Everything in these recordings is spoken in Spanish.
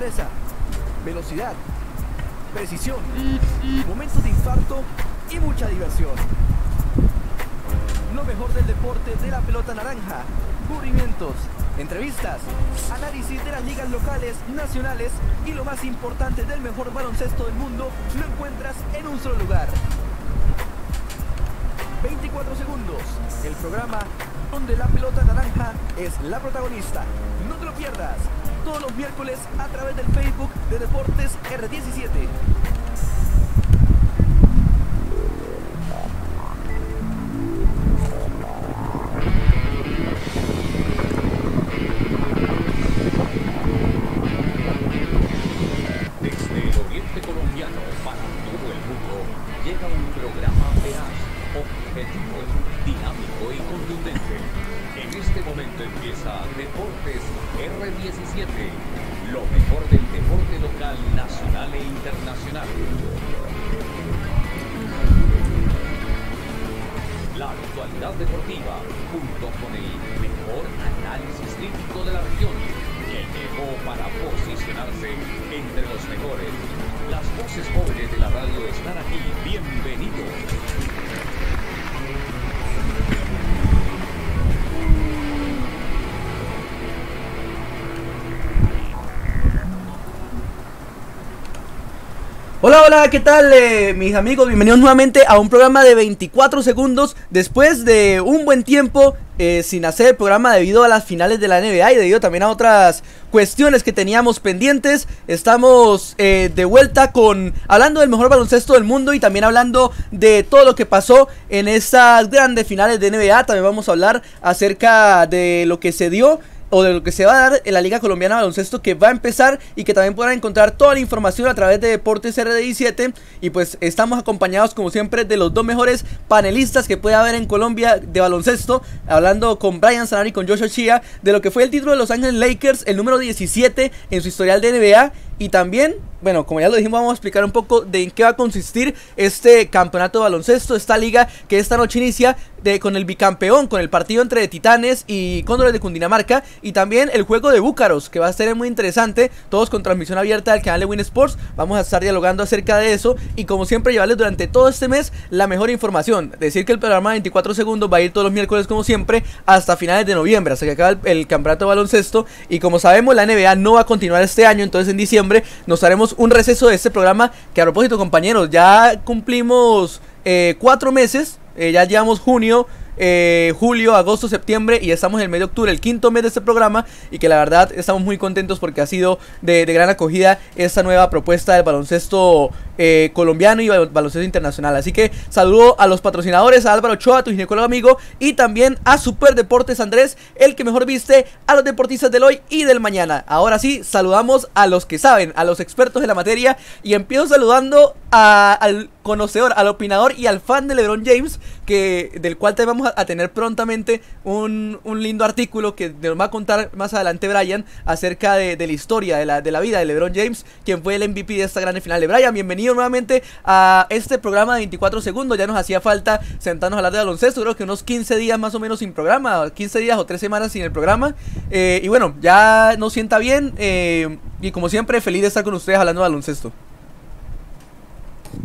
destreza, velocidad, precisión, momentos de infarto y mucha diversión. Lo mejor del deporte de la pelota naranja, cubrimientos, entrevistas, análisis de las ligas locales, nacionales y lo más importante del mejor baloncesto del mundo lo encuentras en un solo lugar. 24 segundos, el programa donde la pelota naranja es la protagonista. No te lo pierdas, todos los miércoles a través del Facebook de Deportes R17. Hola, hola, ¿qué tal eh, mis amigos? Bienvenidos nuevamente a un programa de 24 segundos después de un buen tiempo eh, sin hacer el programa debido a las finales de la NBA y debido también a otras cuestiones que teníamos pendientes. Estamos eh, de vuelta con hablando del mejor baloncesto del mundo y también hablando de todo lo que pasó en esas grandes finales de NBA. También vamos a hablar acerca de lo que se dio o de lo que se va a dar en la Liga Colombiana de Baloncesto que va a empezar y que también podrán encontrar toda la información a través de Deportes RD17 y pues estamos acompañados como siempre de los dos mejores panelistas que puede haber en Colombia de baloncesto, hablando con Brian Sanari y con Joshua Chia de lo que fue el título de Los Ángeles Lakers, el número 17 en su historial de NBA y también, bueno, como ya lo dijimos, vamos a explicar un poco de en qué va a consistir este campeonato de baloncesto, esta liga que esta noche inicia de, con el bicampeón, con el partido entre Titanes y Cóndores de Cundinamarca y también el juego de Búcaros, que va a ser muy interesante, todos con transmisión abierta del canal de Win Sports. Vamos a estar dialogando acerca de eso y como siempre llevarles durante todo este mes la mejor información. Decir que el programa de 24 segundos va a ir todos los miércoles como siempre hasta finales de noviembre, hasta que acaba el, el campeonato de baloncesto y como sabemos la NBA no va a continuar este año, entonces en diciembre nos haremos un receso de este programa que a propósito compañeros ya cumplimos eh, cuatro meses, eh, ya llevamos junio, eh, julio, agosto, septiembre y estamos en el mes de octubre, el quinto mes de este programa y que la verdad estamos muy contentos porque ha sido de, gran acogida esta nueva propuesta del baloncesto eh, colombiano y bal- baloncesto internacional. Así que saludo a los patrocinadores, a Álvaro Ochoa, tu ginecólogo amigo y también a Super Deportes Andrés, el que mejor viste a los deportistas del hoy y del mañana. Ahora sí, saludamos a los que saben, a los expertos de la materia y empiezo saludando a- al conocedor, al opinador y al fan de LeBron James, que del cual te vamos a, tener prontamente un, un lindo artículo que nos va a contar más adelante Brian acerca de, la historia, de la, de la vida de LeBron James, quien fue el MVP de esta gran final Brian. Bienvenido nuevamente a este programa de 24 segundos. Ya nos hacía falta sentarnos a hablar de baloncesto, creo que unos 15 días más o menos sin programa, 15 días o 3 semanas sin el programa. Eh, y bueno, ya nos sienta bien eh, y como siempre feliz de estar con ustedes hablando de baloncesto.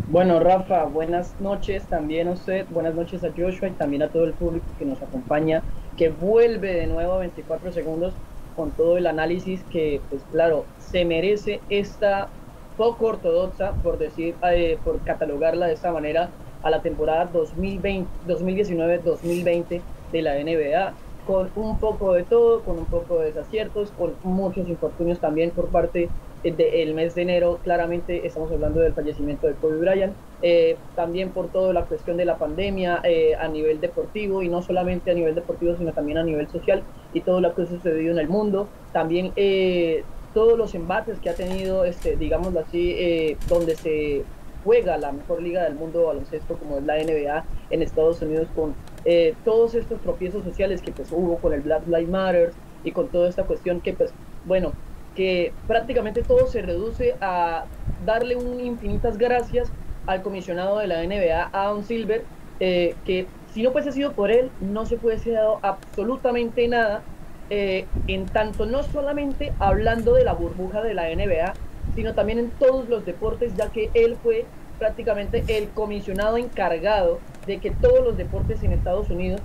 Bueno, Rafa, buenas noches también a usted, buenas noches a Joshua y también a todo el público que nos acompaña, que vuelve de nuevo a 24 segundos con todo el análisis que, pues claro, se merece esta poco ortodoxa, por decir, eh, por catalogarla de esta manera, a la temporada 2020, 2019-2020 de la NBA, con un poco de todo, con un poco de desaciertos, con muchos infortunios también por parte del mes de enero, claramente estamos hablando del fallecimiento de Kobe Bryant, eh, también por toda la cuestión de la pandemia eh, a nivel deportivo y no solamente a nivel deportivo, sino también a nivel social y todo lo que ha sucedido en el mundo, también eh, todos los embates que ha tenido, este, digámoslo así, eh, donde se juega la mejor liga del mundo de baloncesto como es la NBA en Estados Unidos con eh, todos estos tropiezos sociales que pues hubo con el Black Lives Matter y con toda esta cuestión que pues bueno que prácticamente todo se reduce a darle un infinitas gracias al comisionado de la NBA, Adam Silver, eh, que si no fuese sido por él, no se fuese dado absolutamente nada eh, en tanto no solamente hablando de la burbuja de la NBA, sino también en todos los deportes, ya que él fue prácticamente el comisionado encargado de que todos los deportes en Estados Unidos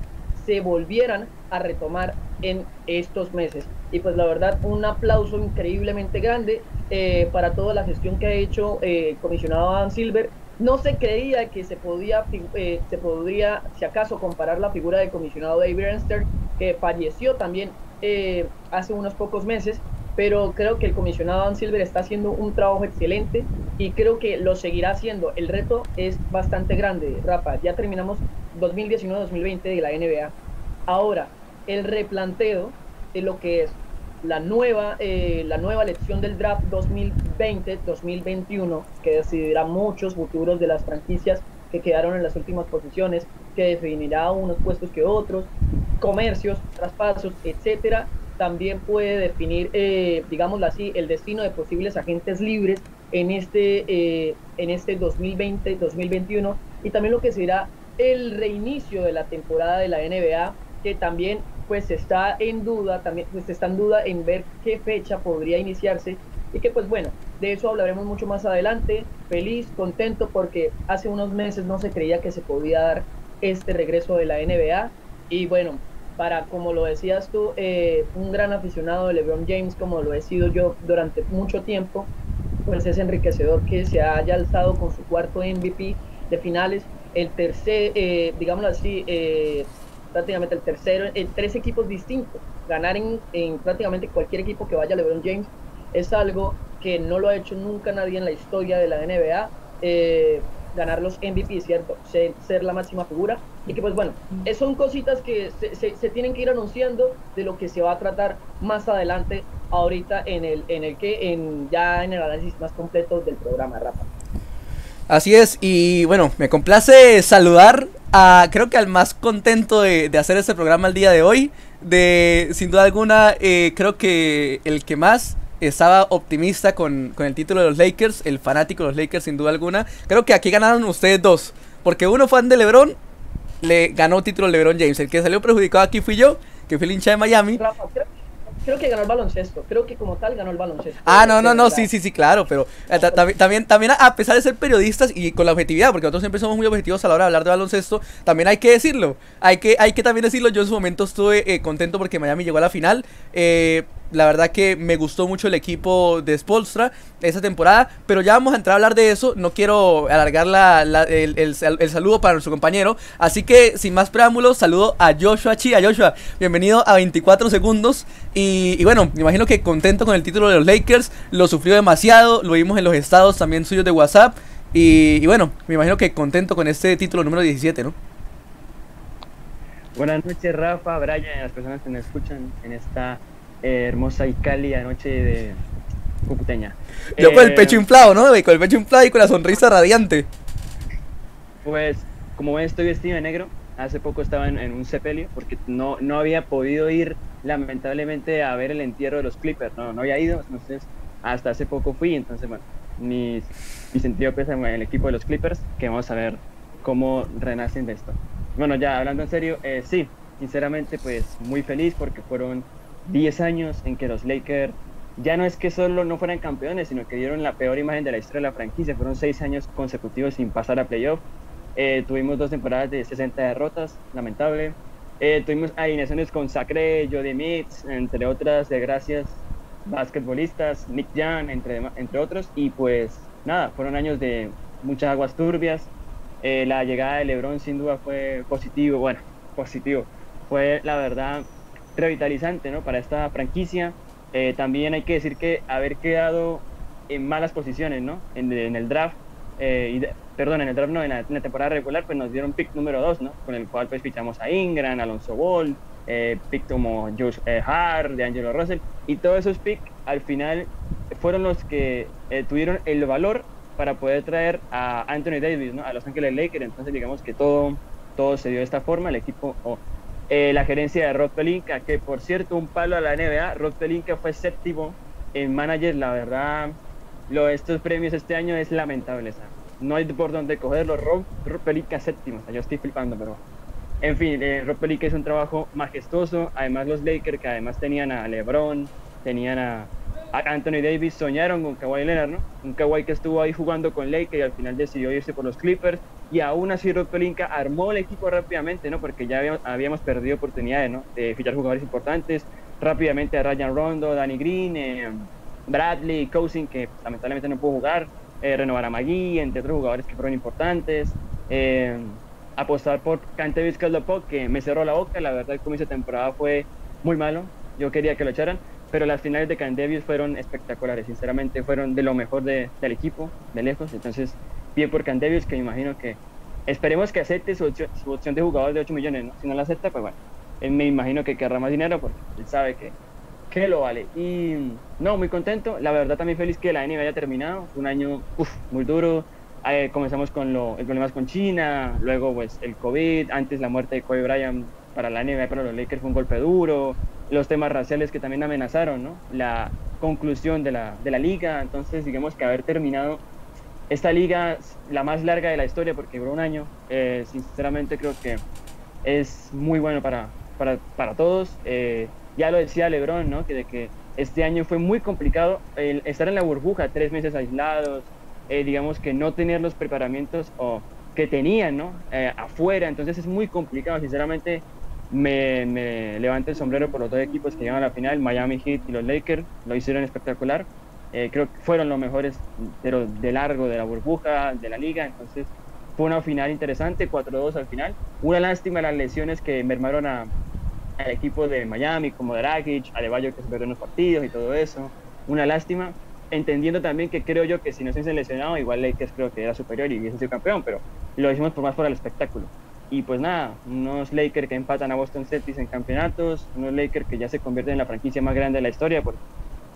se volvieran a retomar en estos meses. Y pues la verdad, un aplauso increíblemente grande eh, para toda la gestión que ha hecho eh, el comisionado Adam Silver. No se creía que se podía, eh, se podría, si acaso, comparar la figura del comisionado David Ernster, que falleció también hace unos pocos meses, pero creo que el comisionado Adam Silver está haciendo un trabajo excelente y creo que lo seguirá haciendo. El reto es bastante grande, Rafa. Ya terminamos 2019-2020 de la NBA. Ahora, el replanteo de lo que es la nueva, eh, la nueva elección del draft 2020-2021, que decidirá muchos futuros de las franquicias que quedaron en las últimas posiciones, que definirá unos puestos que otros, comercios, traspasos, etcétera. También puede definir, eh, digámoslo así, el destino de posibles agentes libres en este, eh, en este 2020-2021 y también lo que será el reinicio de la temporada de la NBA, que también pues está en duda, también pues está en duda en ver qué fecha podría iniciarse. Y que pues bueno, de eso hablaremos mucho más adelante, feliz, contento porque hace unos meses no se creía que se podía dar este regreso de la NBA y bueno, para como lo decías tú, eh, un gran aficionado de LeBron James como lo he sido yo durante mucho tiempo, pues es enriquecedor que se haya alzado con su cuarto MVP de finales el tercer, eh, digámoslo así, eh, prácticamente el tercero, en tres equipos distintos. Ganar en, prácticamente cualquier equipo que vaya LeBron James es algo que no lo ha hecho nunca nadie en la historia de la NBA. Eh, ganar los MVP, ¿cierto? Ser, la máxima figura. Y que pues bueno, son cositas que se, se, tienen que ir anunciando de lo que se va a tratar más adelante, ahorita en el, en el que, en, ya en el análisis más completo del programa, Rafa. Así es, y bueno, me complace saludar a, creo que al más contento de, hacer este programa el día de hoy. De, sin duda alguna, eh, creo que el que más estaba optimista con, con, el título de los Lakers, el fanático de los Lakers sin duda alguna. Creo que aquí ganaron ustedes dos, porque uno fan de LeBron, le ganó título LeBron James. El que salió perjudicado aquí fui yo, que fui el hincha de Miami creo que ganó el baloncesto. Creo que como tal ganó el baloncesto. Ah, no, no, no, sí, sí, sí, claro. Pero eh, también, también, a pesar de ser periodistas y con la objetividad, porque nosotros siempre somos muy objetivos a la hora de hablar de baloncesto, también hay que decirlo. Hay que, hay que también decirlo. Yo en su momento estuve eh, contento porque Miami llegó a la final. Eh, la verdad que me gustó mucho el equipo de Spolstra esa temporada, pero ya vamos a entrar a hablar de eso. No quiero alargar el, saludo para nuestro compañero. Así que, sin más preámbulos, saludo a Joshua Chi. A Joshua, bienvenido a 24 segundos. Y, bueno, me imagino que contento con el título de los Lakers. Lo sufrió demasiado, lo vimos en los estados también suyos de WhatsApp. Y, bueno, me imagino que contento con este título número 17, ¿no? Buenas noches, Rafa, Brian, las personas que nos escuchan en esta hermosa y cálida noche de Cucuteña. Yo con el pecho eh, inflado, ¿no? Con el pecho inflado y con la sonrisa radiante. Pues, como ven, estoy vestido de negro. Hace poco estaba en, un sepelio porque no, no había podido ir, lamentablemente, a ver el entierro de los Clippers. No, no había ido, entonces hasta hace poco fui. Entonces, bueno, mi, mi sentido pesa en el equipo de los Clippers, que vamos a ver cómo renacen de esto. Bueno, ya hablando en serio, eh, sí, sinceramente, pues muy feliz porque fueron 10 años en que los Lakers ya no es que solo no fueran campeones, sino que dieron la peor imagen de la historia de la franquicia. Fueron 6 años consecutivos sin pasar a playoff. Eh, tuvimos dos temporadas de 60 derrotas, lamentable. Eh, tuvimos alineaciones con Sacre, Jody Mitz, entre otras desgracias basquetbolistas, Nick Young, entre, entre otros. Y pues nada, fueron años de muchas aguas turbias. Eh, la llegada de LeBron sin duda fue positivo, bueno, positivo. Fue la verdad revitalizante ¿no? para esta franquicia. Eh, también hay que decir que haber quedado en malas posiciones ¿no? en, el draft, eh, y perdón, en el draft no, en la, temporada regular, pues nos dieron pick número 2, ¿no? con el cual pues fichamos a Ingram, Alonso Ball, eh, pick como Josh eh, Hart, de Angelo Russell, y todos esos picks al final fueron los que tuvieron el valor para poder traer a Anthony Davis ¿no? a Los Ángeles Lakers, entonces digamos que todo, todo se dio de esta forma, el equipo... Eh, la gerencia de Rod Pelinka, que por cierto, un palo a la NBA. Rod Pelinka fue séptimo en manager. La verdad, lo, estos premios este año es lamentable. No hay por dónde cogerlo. Rod, Rod Pelinka séptimo. yo estoy flipando, pero En fin, eh, Rob Pelinka hizo un trabajo majestuoso. Además, los Lakers, que además tenían a LeBron, tenían a, Anthony Davis, soñaron con Kawhi Leonard, ¿no? Un Kawhi que estuvo ahí jugando con Lakers y al final decidió irse por los Clippers. Y aún así, Rob Pelinka armó el equipo rápidamente, ¿no? Porque ya habíamos, perdido oportunidades, ¿no? De fichar jugadores importantes. Rápidamente a Ryan Rondo, Danny Green, eh, Bradley, Cousin, que lamentablemente no pudo jugar. Eh, renovar a Magui, entre otros jugadores que fueron importantes. Eh, apostar por Cantevis Caldopo, que me cerró la boca. La verdad, el comienzo de temporada fue muy malo. Yo quería que lo echaran, pero las finales de Cantevis fueron espectaculares. Sinceramente, fueron de lo mejor del equipo, de lejos. Entonces, bien por Cantevis, que me imagino que esperemos que acepte su opción, de jugador de 8 millones. ¿no? Si no la acepta, pues bueno, él me imagino que querrá más dinero porque él sabe que, que lo vale. Y no, muy contento. La verdad, también feliz que la NBA haya terminado. Un año muy duro eh, comenzamos con los problemas con China, luego pues el COVID, antes la muerte de Kobe Bryant para la NBA, para los Lakers fue un golpe duro, los temas raciales que también amenazaron, ¿no? La conclusión de la, de la liga, entonces digamos que haber terminado esta liga, la más larga de la historia, porque duró un año, eh, sinceramente creo que es muy bueno para, para, para todos. Eh, ya lo decía Lebron, ¿no? Que de que este año fue muy complicado el estar en la burbuja, tres meses aislados, eh, digamos que no tener los preparamientos o que tenían ¿no? Eh, afuera, entonces es muy complicado, sinceramente me, me, levanto el sombrero por los dos equipos que llegan a la final, Miami Heat y los Lakers, lo hicieron espectacular, eh, creo que fueron los mejores pero de largo de la burbuja, de la liga, entonces fue una final interesante, 4-2 al final, una lástima las lesiones que mermaron a, al equipo de Miami, como Dragic, Adebayo que se perdió en los partidos y todo eso, una lástima, entendiendo también que creo yo que si no se lesionado, igual Lakers creo que era superior y hubiese sido campeón, pero lo hicimos por más por el espectáculo. Y pues nada, unos Lakers que empatan a Boston Celtics en campeonatos, unos Lakers que ya se convierten en la franquicia más grande de la historia, porque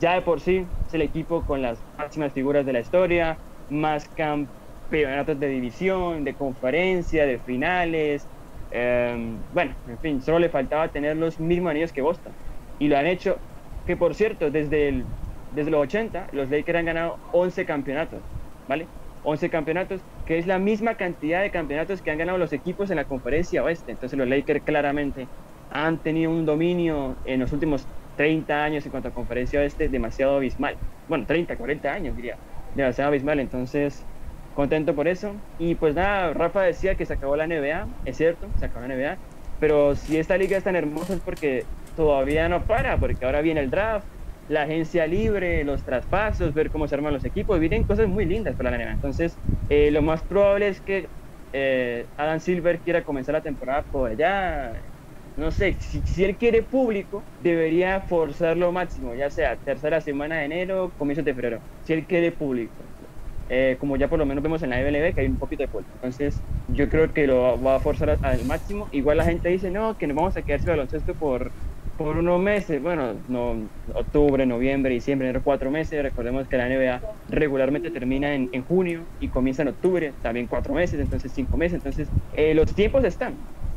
ya de por sí es el equipo con las máximas figuras de la historia, más campeonatos de división, de conferencia, de finales. Em, bueno, en fin, solo le faltaba tener los mismos anillos que Boston. Y lo han hecho, que por cierto, desde el desde los 80, los Lakers han ganado 11 campeonatos, ¿vale? 11 campeonatos, que es la misma cantidad de campeonatos que han ganado los equipos en la conferencia oeste. Entonces los Lakers claramente han tenido un dominio en los últimos 30 años en cuanto a conferencia oeste demasiado abismal. Bueno, 30, 40 años diría, demasiado abismal. Entonces, contento por eso. Y pues nada, Rafa decía que se acabó la NBA, es cierto, se acabó la NBA. Pero si esta liga es tan hermosa es porque todavía no para, porque ahora viene el draft, la agencia libre, los traspasos, ver cómo se arman los equipos, vienen cosas muy lindas para la NBA. Entonces, eh, lo más probable es que eh, Adam Silver quiera comenzar la temporada por allá. No sé, si, él quiere público, debería forzar lo máximo, ya sea tercera semana de enero, comienzo de febrero. Si él quiere público. Eh, como ya por lo menos vemos en la MLB que hay un poquito de público. Entonces, yo creo que lo va a forzar al máximo. Igual la gente dice, no, que nos vamos a quedar sin baloncesto por por unos meses, bueno, no, octubre, noviembre, diciembre, enero, cuatro meses. Recordemos que la NBA regularmente termina en, junio y comienza en octubre, también cuatro meses, entonces cinco meses. Entonces, eh, los tiempos están.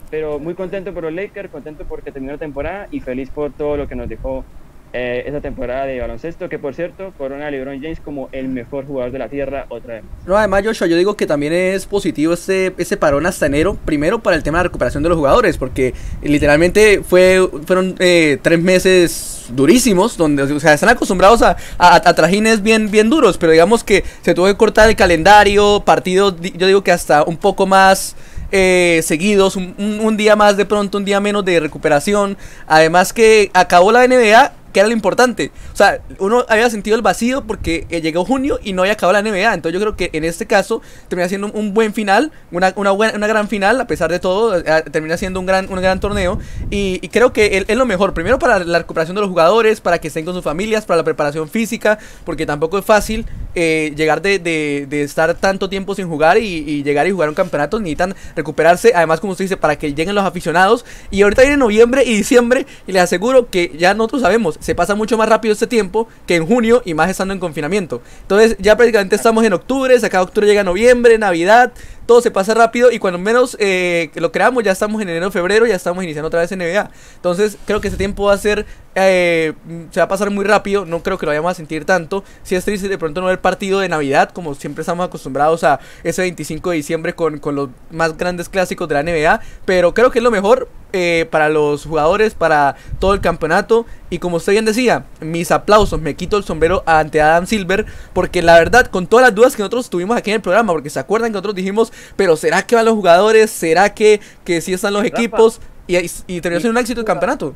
Pero muy contento por los Lakers, contento porque terminó la temporada y feliz por todo lo que nos dejó eh, esa temporada de baloncesto, que por cierto, corona a LeBron James como el mejor jugador de la Tierra otra vez. No, además, Joshua, yo digo que también es positivo ese, ese parón hasta enero, primero para el tema de la recuperación de los jugadores, porque literalmente fue, fueron eh, tres meses durísimos, donde o sea, están acostumbrados a, a, trajines bien, bien duros, pero digamos que se tuvo que cortar el calendario, partidos, yo digo que hasta un poco más... Eh, seguidos, un, día más de pronto, un día menos de recuperación. Además que acabó la NBA que era lo importante. O sea, uno había sentido el vacío porque eh, llegó junio y no había acabado la NBA. Entonces yo creo que en este caso termina siendo un, buen final, una, una, buena, una gran final, a pesar de todo, eh, termina siendo un gran, un gran torneo. Y, creo que es lo mejor, primero para la recuperación de los jugadores, para que estén con sus familias, para la preparación física, porque tampoco es fácil eh, llegar de, de, estar tanto tiempo sin jugar y, llegar y jugar un campeonato, necesitan recuperarse, además como usted dice, para que lleguen los aficionados. Y ahorita viene noviembre y diciembre y les aseguro que ya nosotros sabemos, se pasa mucho más rápido este tiempo que en junio y más estando en confinamiento. Entonces ya prácticamente estamos en octubre, se octubre, llega noviembre, Navidad, todo se pasa rápido y cuando menos eh, lo creamos ya estamos en enero, febrero, ya estamos iniciando otra vez NBA. Entonces creo que ese tiempo va a ser, eh, se va a pasar muy rápido, no creo que lo vayamos a sentir tanto. Si es triste de pronto no ver partido de Navidad, como siempre estamos acostumbrados a ese 25 de diciembre con, con los más grandes clásicos de la NBA, pero creo que es lo mejor eh, para los jugadores, para todo el campeonato. Y como usted bien decía, mis aplausos, me quito el sombrero ante Adam Silver, porque la verdad, con todas las dudas que nosotros tuvimos aquí en el programa, porque se acuerdan que nosotros dijimos, pero ¿será que van los jugadores? ¿Será que, que sí están los equipos? Y, y, terminó siendo un éxito el campeonato.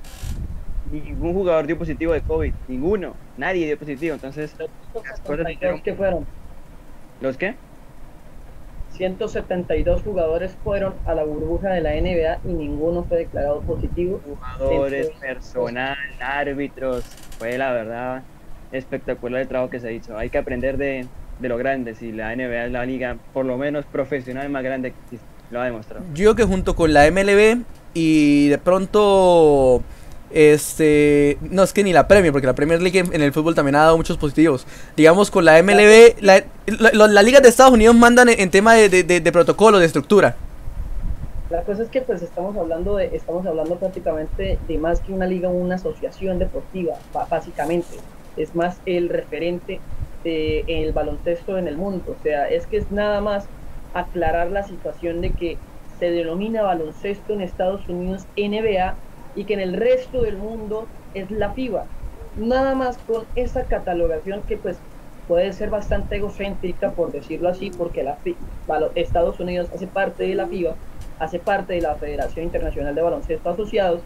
Ningún jugador dio positivo de COVID, ninguno, nadie dio positivo, entonces... ¿Qué fueron? ¿Los qué? 172 jugadores fueron a la burbuja de la NBA y ninguno fue declarado positivo. Jugadores, personal, árbitros. Fue la verdad espectacular el trabajo que se hizo. Hay que aprender de, de lo grande. Si la NBA es la liga, por lo menos profesional más grande que Lo ha demostrado. Yo que junto con la MLB y de pronto este, no es que ni la Premier, porque la Premier League en, el fútbol también ha dado muchos positivos. Digamos, con la MLB, la, la, liga de Estados Unidos mandan en, tema de, de, protocolo, de estructura. La cosa es que pues estamos hablando de, estamos hablando prácticamente de más que una liga, una asociación deportiva, básicamente. Es más el referente del baloncesto en el mundo. O sea, es que es nada más aclarar la situación de que se denomina baloncesto en Estados Unidos NBA y que en el resto del mundo es la FIBA. Nada más con esa catalogación que pues puede ser bastante egocéntrica por decirlo así, porque la Estados Unidos hace parte de la FIBA, hace parte de la Federación Internacional de Baloncesto Asociados,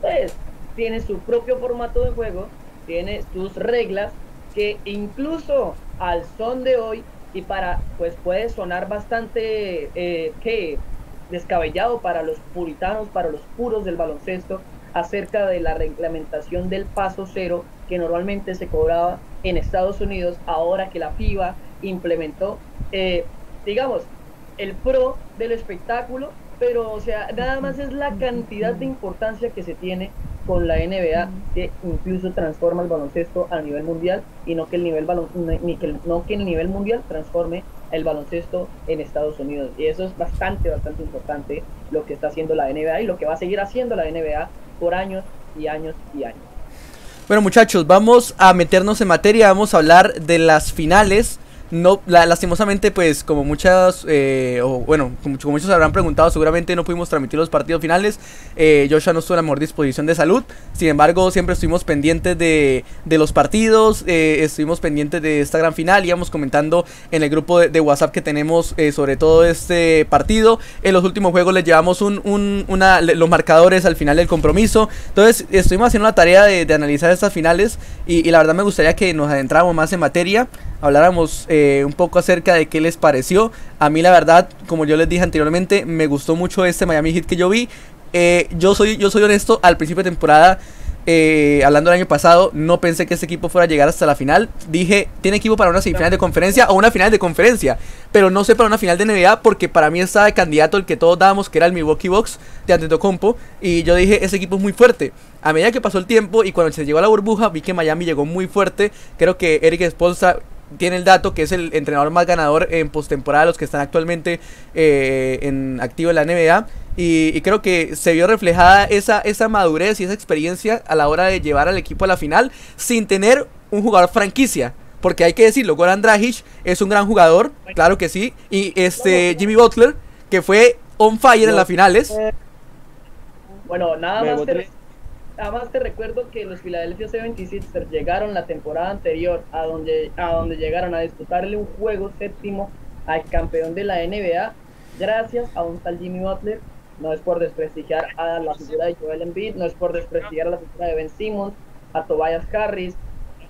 pues tiene su propio formato de juego, tiene sus reglas que incluso al son de hoy y para pues puede sonar bastante eh, que descabellado para los puritanos, para los puros del baloncesto, acerca de la reglamentación del paso cero que normalmente se cobraba en Estados Unidos, ahora que la FIBA implementó, eh, digamos, el pro del espectáculo, pero o sea, nada más es la cantidad de importancia que se tiene con la NBA que incluso transforma el baloncesto a nivel mundial y no que el nivel balon ni que no que el nivel mundial transforme el baloncesto en Estados Unidos. Y eso es bastante, bastante importante lo que está haciendo la NBA y lo que va a seguir haciendo la NBA por años y años y años. Bueno muchachos, vamos a meternos en materia, vamos a hablar de las finales no, lastimosamente, pues como muchas, eh, o bueno, como, muchos habrán preguntado, seguramente no pudimos transmitir los partidos finales. Eh, Joshua no estuvo en la mejor disposición de salud. Sin embargo, siempre estuvimos pendientes de, de los partidos, eh, estuvimos pendientes de esta gran final. Íbamos comentando en el grupo de, WhatsApp que tenemos sobre todo este partido. En los últimos juegos les llevamos un, un, una, los marcadores al final del compromiso. Entonces, estuvimos haciendo la tarea de, analizar estas finales y, y la verdad me gustaría que nos adentráramos más en materia habláramos eh, un poco acerca de qué les pareció. A mí la verdad, como yo les dije anteriormente, me gustó mucho este Miami Heat que yo vi. Eh, yo, soy, yo soy honesto, al principio de temporada, eh, hablando del año pasado, no pensé que este equipo fuera a llegar hasta la final. Dije, tiene equipo para una semifinal de conferencia o una final de conferencia, pero no sé para una final de NBA porque para mí estaba el candidato el que todos dábamos, que era el Milwaukee Bucks de Antetokounmpo, y yo dije, ese equipo es muy fuerte. A medida que pasó el tiempo y cuando se llegó a la burbuja, vi que Miami llegó muy fuerte. Creo que Eric Spolstra tiene el dato que es el entrenador más ganador en postemporada, los que están actualmente eh, en activo en la NBA. Y, creo que se vio reflejada esa, esa madurez y esa experiencia a la hora de llevar al equipo a la final sin tener un jugador franquicia. Porque hay que decirlo, Goran Dragic es un gran jugador, claro que sí. Y este Jimmy Butler, que fue on fire en las finales. Bueno, nada más además te recuerdo que los Philadelphia 76ers llegaron la temporada anterior a donde, a donde llegaron a disputarle un juego séptimo al campeón de la NBA gracias a un tal Jimmy Butler. No es por desprestigiar a la figura de Joel Embiid, no es por desprestigiar a la figura de Ben Simmons, a Tobias Harris,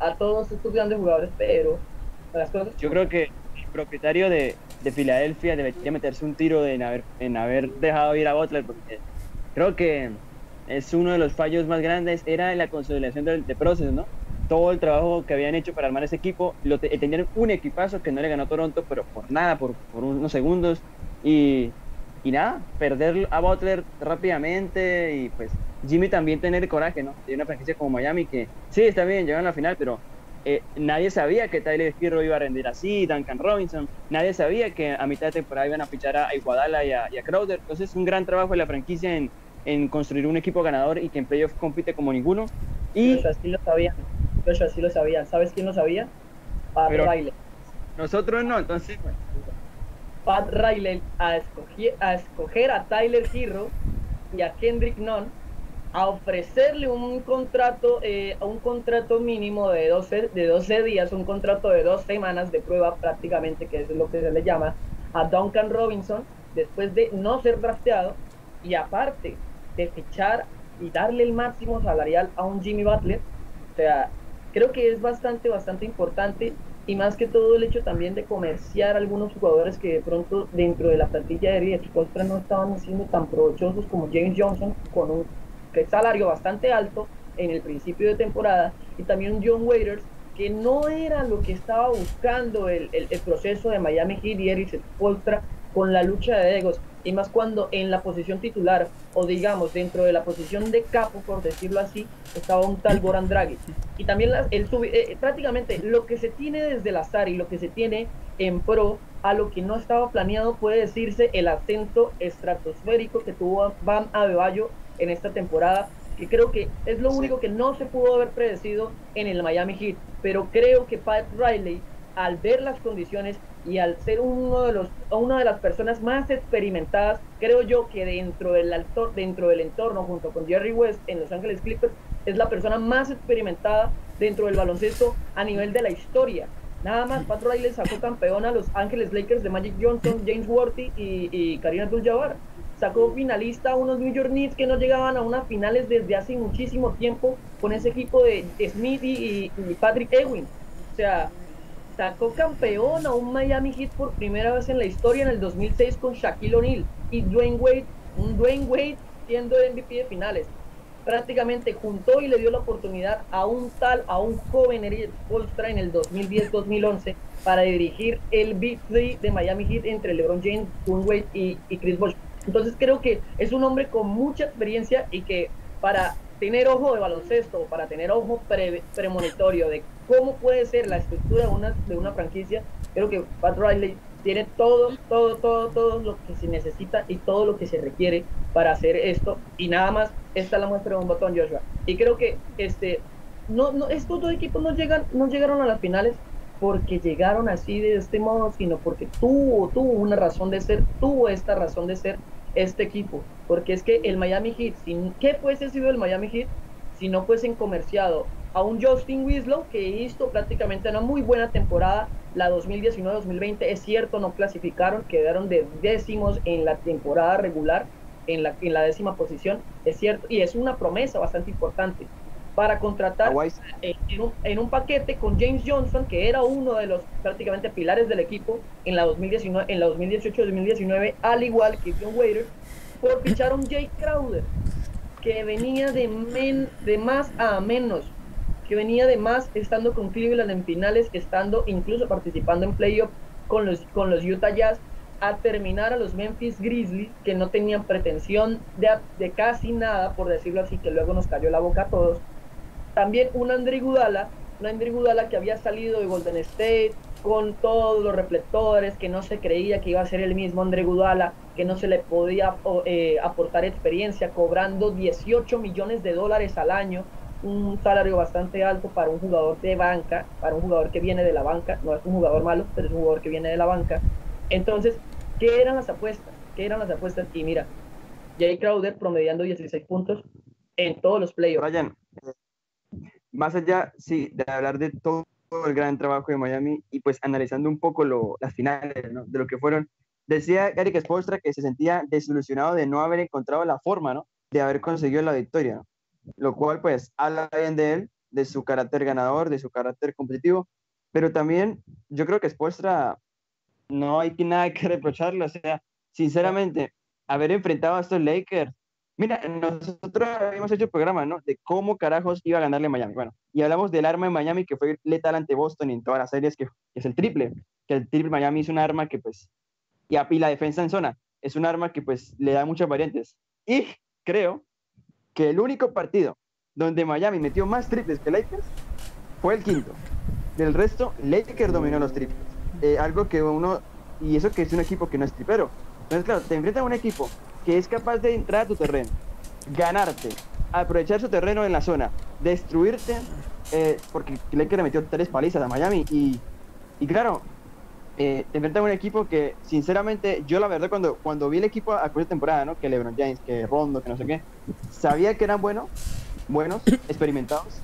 a todos estos grandes jugadores, pero las cosas... Yo creo que el propietario de, de Filadelfia debería meterse un tiro en haber, en haber dejado ir a Butler, porque creo que es uno de los fallos más grandes, era la consolidación del de proceso, ¿no? Todo el trabajo que habían hecho para armar ese equipo, lo tenían un equipazo que no le ganó Toronto, pero por nada, por, unos segundos, y, y nada, perder a Butler rápidamente, y pues Jimmy también tener coraje, ¿no? Tiene una franquicia como Miami que sí, está bien, llegan a la final, pero eh, nadie sabía que Tyler Hero iba a rendir así, Duncan Robinson, nadie sabía que a mitad de temporada iban a fichar a Iguadala y a, y a Crowder. Entonces, un gran trabajo de la franquicia en, en construir un equipo ganador y que en playoff compite como ninguno. Y Joshua, sí lo sabían. Joshua, sí lo sabían. ¿Sabes quién lo sabía? Pat Pero- Riley. nosotros no, entonces, bueno, Pat Riley a escoger, a escoger a Tyler Hero y a Kendrick Nunn a ofrecerle un contrato eh, un contrato mínimo de 12, de 12 días, un contrato de dos semanas de prueba prácticamente, que es lo que se le llama, a Duncan Robinson después de no ser drafteado y aparte de fichar y darle el máximo salarial a un Jimmy Butler. O sea, creo que es bastante, bastante importante y más que todo el hecho también de comerciar algunos jugadores que de pronto dentro de la plantilla de Ricky Coltrane no estaban siendo tan provechosos como James Johnson con un salario bastante alto en el principio de temporada y también John Waiters que no era lo que estaba buscando el, el- el proceso de Miami Heat y Eric Spoelstra con la lucha de egos y más cuando en la posición titular o digamos dentro de la posición de capo por decirlo así estaba un tal Goran Dragic. Y también las- el subi- eh, prácticamente lo que se tiene desde el azar y lo que se tiene en pro a lo que no estaba planeado puede decirse el ascenso estratosférico que tuvo Bam Adebayo en esta temporada que creo que es lo único que no se pudo haber predecido en el Miami Heat. Pero creo que Pat Riley al ver las condiciones y al ser uno de los una de las personas más experimentadas creo yo que dentro del alto- dentro del entorno junto con Jerry West en Los Ángeles Clippers es la persona más experimentada dentro del baloncesto a nivel de la historia. Nada más Pat Riley sacó campeón a Los Ángeles Lakers de Magic Johnson James Worthy y, y Karina Abdul-Jabbar. Sacó finalista a unos New York Knicks que no llegaban a unas finales desde hace muchísimo tiempo con ese equipo de Smith y, y Patrick Ewing. O sea sacó campeón a un Miami Heat por primera vez en la historia en el 2006 con Shaquille O'Neal y Dwayne Wade, un Dwayne Wade siendo el MVP de finales. Prácticamente juntó y le dio la oportunidad a un tal, a un joven Eric Spoelstra en el 2010-2011 para dirigir el Big Three de Miami Heat entre LeBron James, Dwayne Wade y, y Chris Bosh. Entonces creo que es un hombre con mucha experiencia y que para tener ojo de baloncesto, para tener ojo pre- premonitorio de cómo puede ser la estructura de una, de una franquicia, creo que Pat Riley tiene todo, todo, todo, todo lo que se necesita y todo lo que se requiere para hacer esto. Y nada más, esta es la muestra de un botón, Joshua. Y creo que este, no, no, estos dos equipos no, llegan, no llegaron a las finales porque llegaron así de este modo, sino porque tuvo, tuvo una razón de ser, tuvo esta razón de ser este equipo. Porque es que el Miami Heat, ¿qué fuese sido el Miami Heat si no fuesen comerciado a un Justin Winslow que hizo prácticamente una muy buena temporada, la 2019-2020, es cierto, no clasificaron, quedaron de décimos en la temporada regular, en la, en la décima posición, es cierto, y es una promesa bastante importante. Para contratar eh, en, un, en un paquete con James Johnson, que era uno de los prácticamente pilares del equipo en la 2019, en la 2018-2019, al igual que John Waiter, por fichar a un Jay Crowder, que venía de, men- de más a menos, que venía de más estando con Cleveland en finales, estando incluso participando en playoff con los, con los Utah Jazz, a terminar a los Memphis Grizzlies, que no tenían pretensión de, de casi nada, por decirlo así, que luego nos cayó la boca a todos. También un Andre Gudala, un Andre Gudala que había salido de Golden State con todos los reflectores, que no se creía que iba a ser el mismo Andre Gudala, que no se le podía eh, aportar experiencia, cobrando 18 millones de dólares al año, un salario bastante alto para un jugador de banca, para un jugador que viene de la banca, no es un jugador malo, pero es un jugador que viene de la banca. Entonces, ¿qué eran las apuestas? ¿Qué eran las apuestas? Y mira, Jay Crowder promediando 16 puntos en todos los playoffs. Eh, más allá, sí, de hablar de todo el gran trabajo de Miami y pues analizando un poco lo, las finales, ¿no? de lo que fueron, decía Eric Spoelstra que se sentía desilusionado de no haber encontrado la forma, ¿no? De haber conseguido la victoria, ¿no? Lo cual pues habla bien de él, de su carácter ganador, de su carácter competitivo, pero también yo creo que Spoelstra no hay nada que reprocharle, o sea, sinceramente, haber enfrentado a estos Lakers Mira, nosotros habíamos hecho programa, ¿no? De cómo carajos iba a ganarle Miami. Bueno, y hablamos del arma de Miami que fue letal ante Boston en todas las series, que, que es el triple. Que el triple Miami es un arma que, pues, y, y la defensa en zona es un arma que, pues, le da muchas variantes. Y creo que el único partido donde Miami metió más triples que Lakers fue el quinto. del resto, Lakers dominó los triples. Eh, algo que uno, y eso que es un equipo que no es tripero. Entonces, claro, te enfrentas a un equipo que es capaz de entrar a tu terreno, ganarte, aprovechar su terreno en la zona, destruirte, eh, porque Lakers metió tres palizas a Miami y, y claro, eh, a un equipo que, sinceramente, yo la verdad cuando, cuando vi el equipo a de temporada, ¿no? Que LeBron James, que Rondo, que no sé qué, sabía que eran buenos, buenos, experimentados,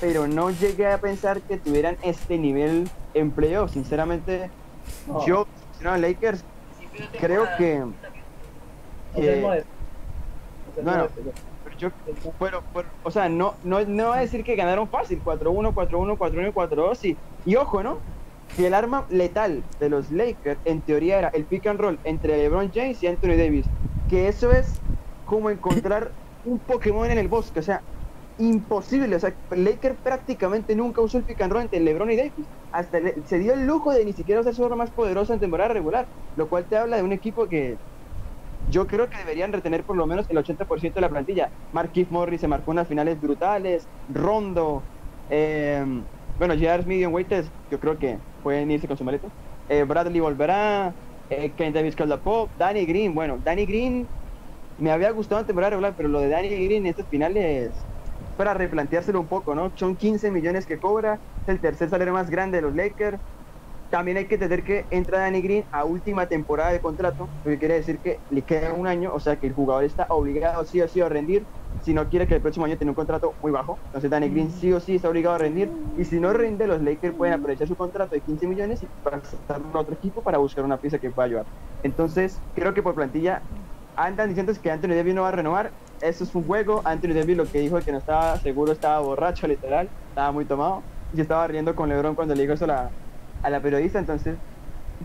pero no llegué a pensar que tuvieran este nivel en playoff. Sinceramente, yo, no, Lakers, creo que... que no, no, pero yo, pero, pero, o sea, no, no, no va a decir que ganaron fácil, 4-1, 4-1, 4-1, 4-2, y, y ojo, ¿no? Que el arma letal de los Lakers en teoría era el pick and roll entre LeBron James y Anthony Davis, que eso es como encontrar un Pokémon en el bosque, o sea, imposible, o sea, Lakers prácticamente nunca usó el pick and roll entre LeBron y Davis, hasta se dio el lujo de ni siquiera usar su arma más poderosa en temporada regular, lo cual te habla de un equipo que yo creo que deberían retener por lo menos el 80% de la plantilla. Marquis Morris se marcó unas finales brutales, Rondo, eh, bueno, J.R. Medium Waiters, yo creo que pueden irse con su maleta. Eh, Bradley volverá, eh, Ken Davis Pop, Danny Green. Bueno, Danny Green me había gustado en temporada regular, pero lo de Danny Green en estos finales para replanteárselo un poco, ¿no? Son 15 millones que cobra, es el tercer salario más grande de los Lakers. También hay que entender que entra Danny Green a última temporada de contrato, lo que quiere decir que le queda un año, o sea que el jugador está obligado sí o sí a rendir si no quiere que el próximo año tenga un contrato muy bajo. Entonces Danny Green sí o sí está obligado a rendir. Y si no rinde, los Lakers pueden aprovechar su contrato de 15 millones y pasarlo a otro equipo para buscar una pieza que pueda ayudar. Entonces, creo que por plantilla andan diciendo que Anthony Davis no va a renovar. Eso es un juego. Anthony Davis lo que dijo es que no estaba seguro, estaba borracho, literal. Estaba muy tomado. Y estaba riendo con LeBron cuando le dijo eso a la, a la periodista. Entonces,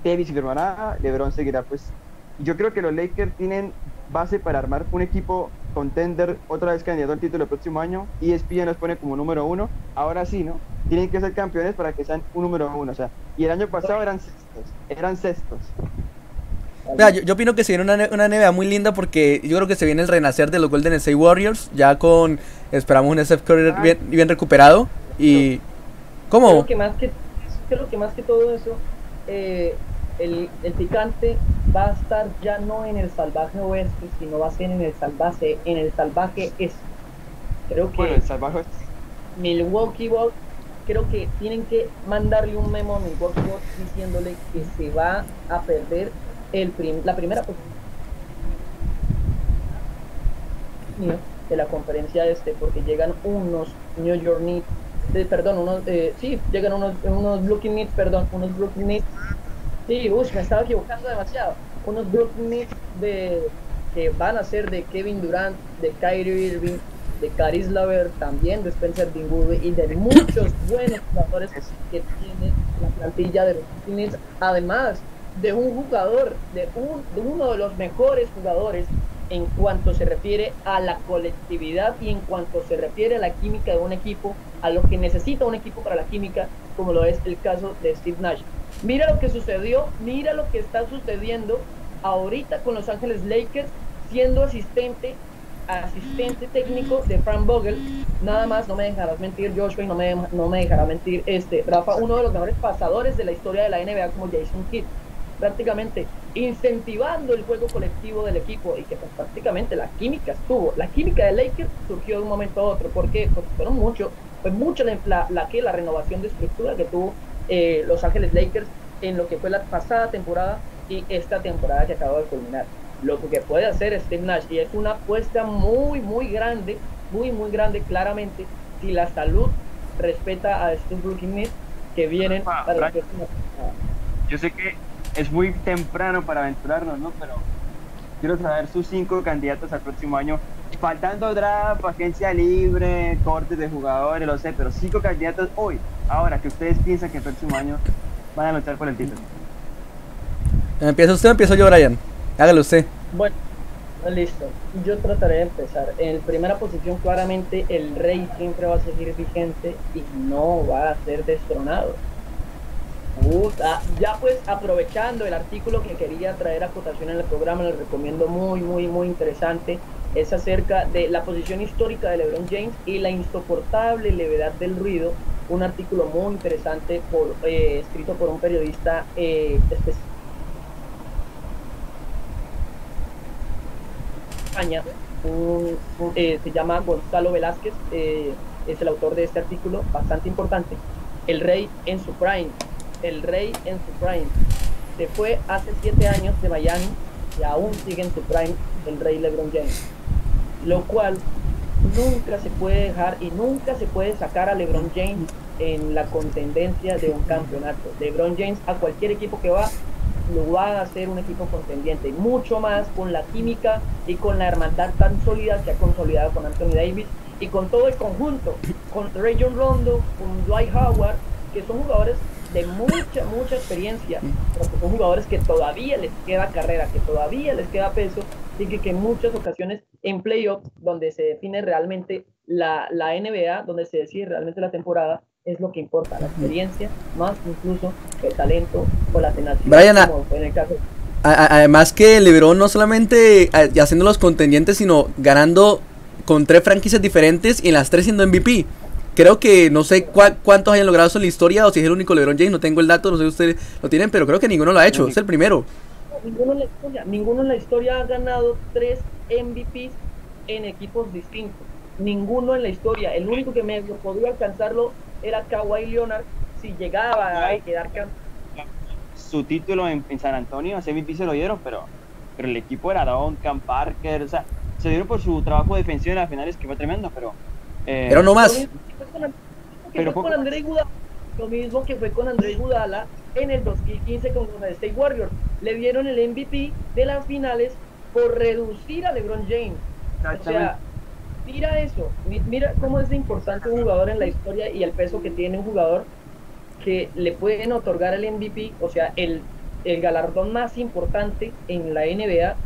Davis firmará, LeBron seguirá. Pues yo creo que los Lakers tienen base para armar un equipo contender, otra vez candidato al título el próximo año. y ESPN nos pone como número uno. Ahora sí, ¿no? Tienen que ser campeones para que sean un número uno. O sea, y el año pasado eran sextos. Eran sextos. yo, opino que se viene una, una NBA muy linda porque yo creo que se viene el renacer de los Golden State Warriors. Ya con, esperamos un Steph Curry bien, bien recuperado. Y, ¿cómo? Creo que más que, creo que, más que todo eso, eh, el, el, picante va a estar ya no en el salvaje oeste, sino va a ser en el salvaje, en el salvaje este. Creo que el salvaje Milwaukee Bucks, creo que tienen que mandarle un memo a Milwaukee Bucks diciéndole que se va a perder el la primera posición de la conferencia este, porque llegan unos New York Knicks, eh, perdón, unos, eh, sí, llegan unos, unos Brooklyn Knicks, perdón, unos Brooklyn Knicks Sí, uy, me estaba equivocando demasiado. Unos Brooklyn de, que van a ser de Kevin Durant, de Kyrie Irving, de Caris Laver, también de Spencer Dinwiddie y de muchos buenos jugadores que tiene la plantilla de los Brooklyn además de un jugador, de, un, de uno de los mejores jugadores en cuanto se refiere a la colectividad y en cuanto se refiere a la química de un equipo, a lo que necesita un equipo para la química, como lo es el caso de Steve Nash. Mira lo que sucedió, mira lo que está sucediendo ahorita con Los Ángeles Lakers, siendo asistente, asistente técnico de Frank Vogel. Nada más, no me dejarás mentir, Joshua, y no me, no me dejará mentir este Rafa, uno de los mejores pasadores de la historia de la NBA como Jason Kidd. Prácticamente incentivando el juego colectivo del equipo y que pues, prácticamente la química estuvo. La química de Lakers surgió de un momento a otro. ¿Por qué? Porque fueron mucho, fue mucho la, la, que la renovación de estructura que tuvo eh, Los Ángeles Lakers en lo que fue la pasada temporada y esta temporada que acaba de culminar. Lo que puede hacer Steve Nash y es una apuesta muy, muy grande, muy, muy grande claramente, si la salud respeta a estos Brooklyn que vienen ah, para la próxima Yo sé que es muy temprano para aventurarnos, ¿no? Pero quiero saber sus cinco candidatos al próximo año. Faltando draft, agencia libre, cortes de jugadores, lo sé, pero cinco candidatos hoy, ahora que ustedes piensan que el próximo año van a luchar por el título. ¿Empieza usted o empiezo yo, Brian? Hágalo usted. Bueno, listo. Yo trataré de empezar. En primera posición, claramente, el rey siempre va a seguir vigente y no va a ser destronado. Ya pues aprovechando el artículo que quería traer a cotación en el programa, les recomiendo muy, muy, muy interesante. Es acerca de la posición histórica de LeBron James y la insoportable levedad del ruido un artículo muy interesante por, eh, escrito por un periodista eh, España, eh, se llama Gonzalo Velázquez, eh, es el autor de este artículo, bastante importante. El rey en su prime, el rey en su prime. Se fue hace siete años de Miami y aún sigue en su prime el rey LeBron James. Lo cual nunca se puede dejar y nunca se puede sacar a LeBron James en la contendencia de un campeonato. LeBron James a cualquier equipo que va lo va a hacer un equipo contendiente, mucho más con la química y con la hermandad tan sólida que ha consolidado con Anthony Davis y con todo el conjunto, con Rayon Rondo, con Dwight Howard, que son jugadores de mucha, mucha experiencia, pero que son jugadores que todavía les queda carrera, que todavía les queda peso y que, que en muchas ocasiones en playoffs, donde se define realmente la, la NBA, donde se decide realmente la temporada, es lo que importa, la experiencia, más incluso el talento o la tenacidad. Brian, como fue en el caso. Además que LeBron no solamente haciendo los contendientes, sino ganando con tres franquicias diferentes y en las tres siendo MVP. Creo que no sé cuántos hayan logrado eso en la historia o si es el único LeBron James, no tengo el dato, no sé si ustedes lo tienen, pero creo que ninguno lo ha hecho, es el primero. Ninguno en la historia, ninguno en la historia ha ganado tres MVPs en equipos distintos. Ninguno en la historia. El único que me podría alcanzarlo era Kawhi Leonard si llegaba a quedar campeón. Su título en, San Antonio, ese MVP se lo dieron, pero, pero el equipo era Duncan, Parker, o sea, se dieron por su trabajo defensivo en las finales que fue tremendo, pero... Eh, pero no más. Pero con Gudala, lo mismo que fue con André Gudala en el 2015 con Golden State Warriors. Le dieron el MVP de las finales por reducir a LeBron James. O sea, mira eso, mira cómo es importante un jugador en la historia y el peso que tiene un jugador que le pueden otorgar el MVP, o sea, el, el galardón más importante en la NBA,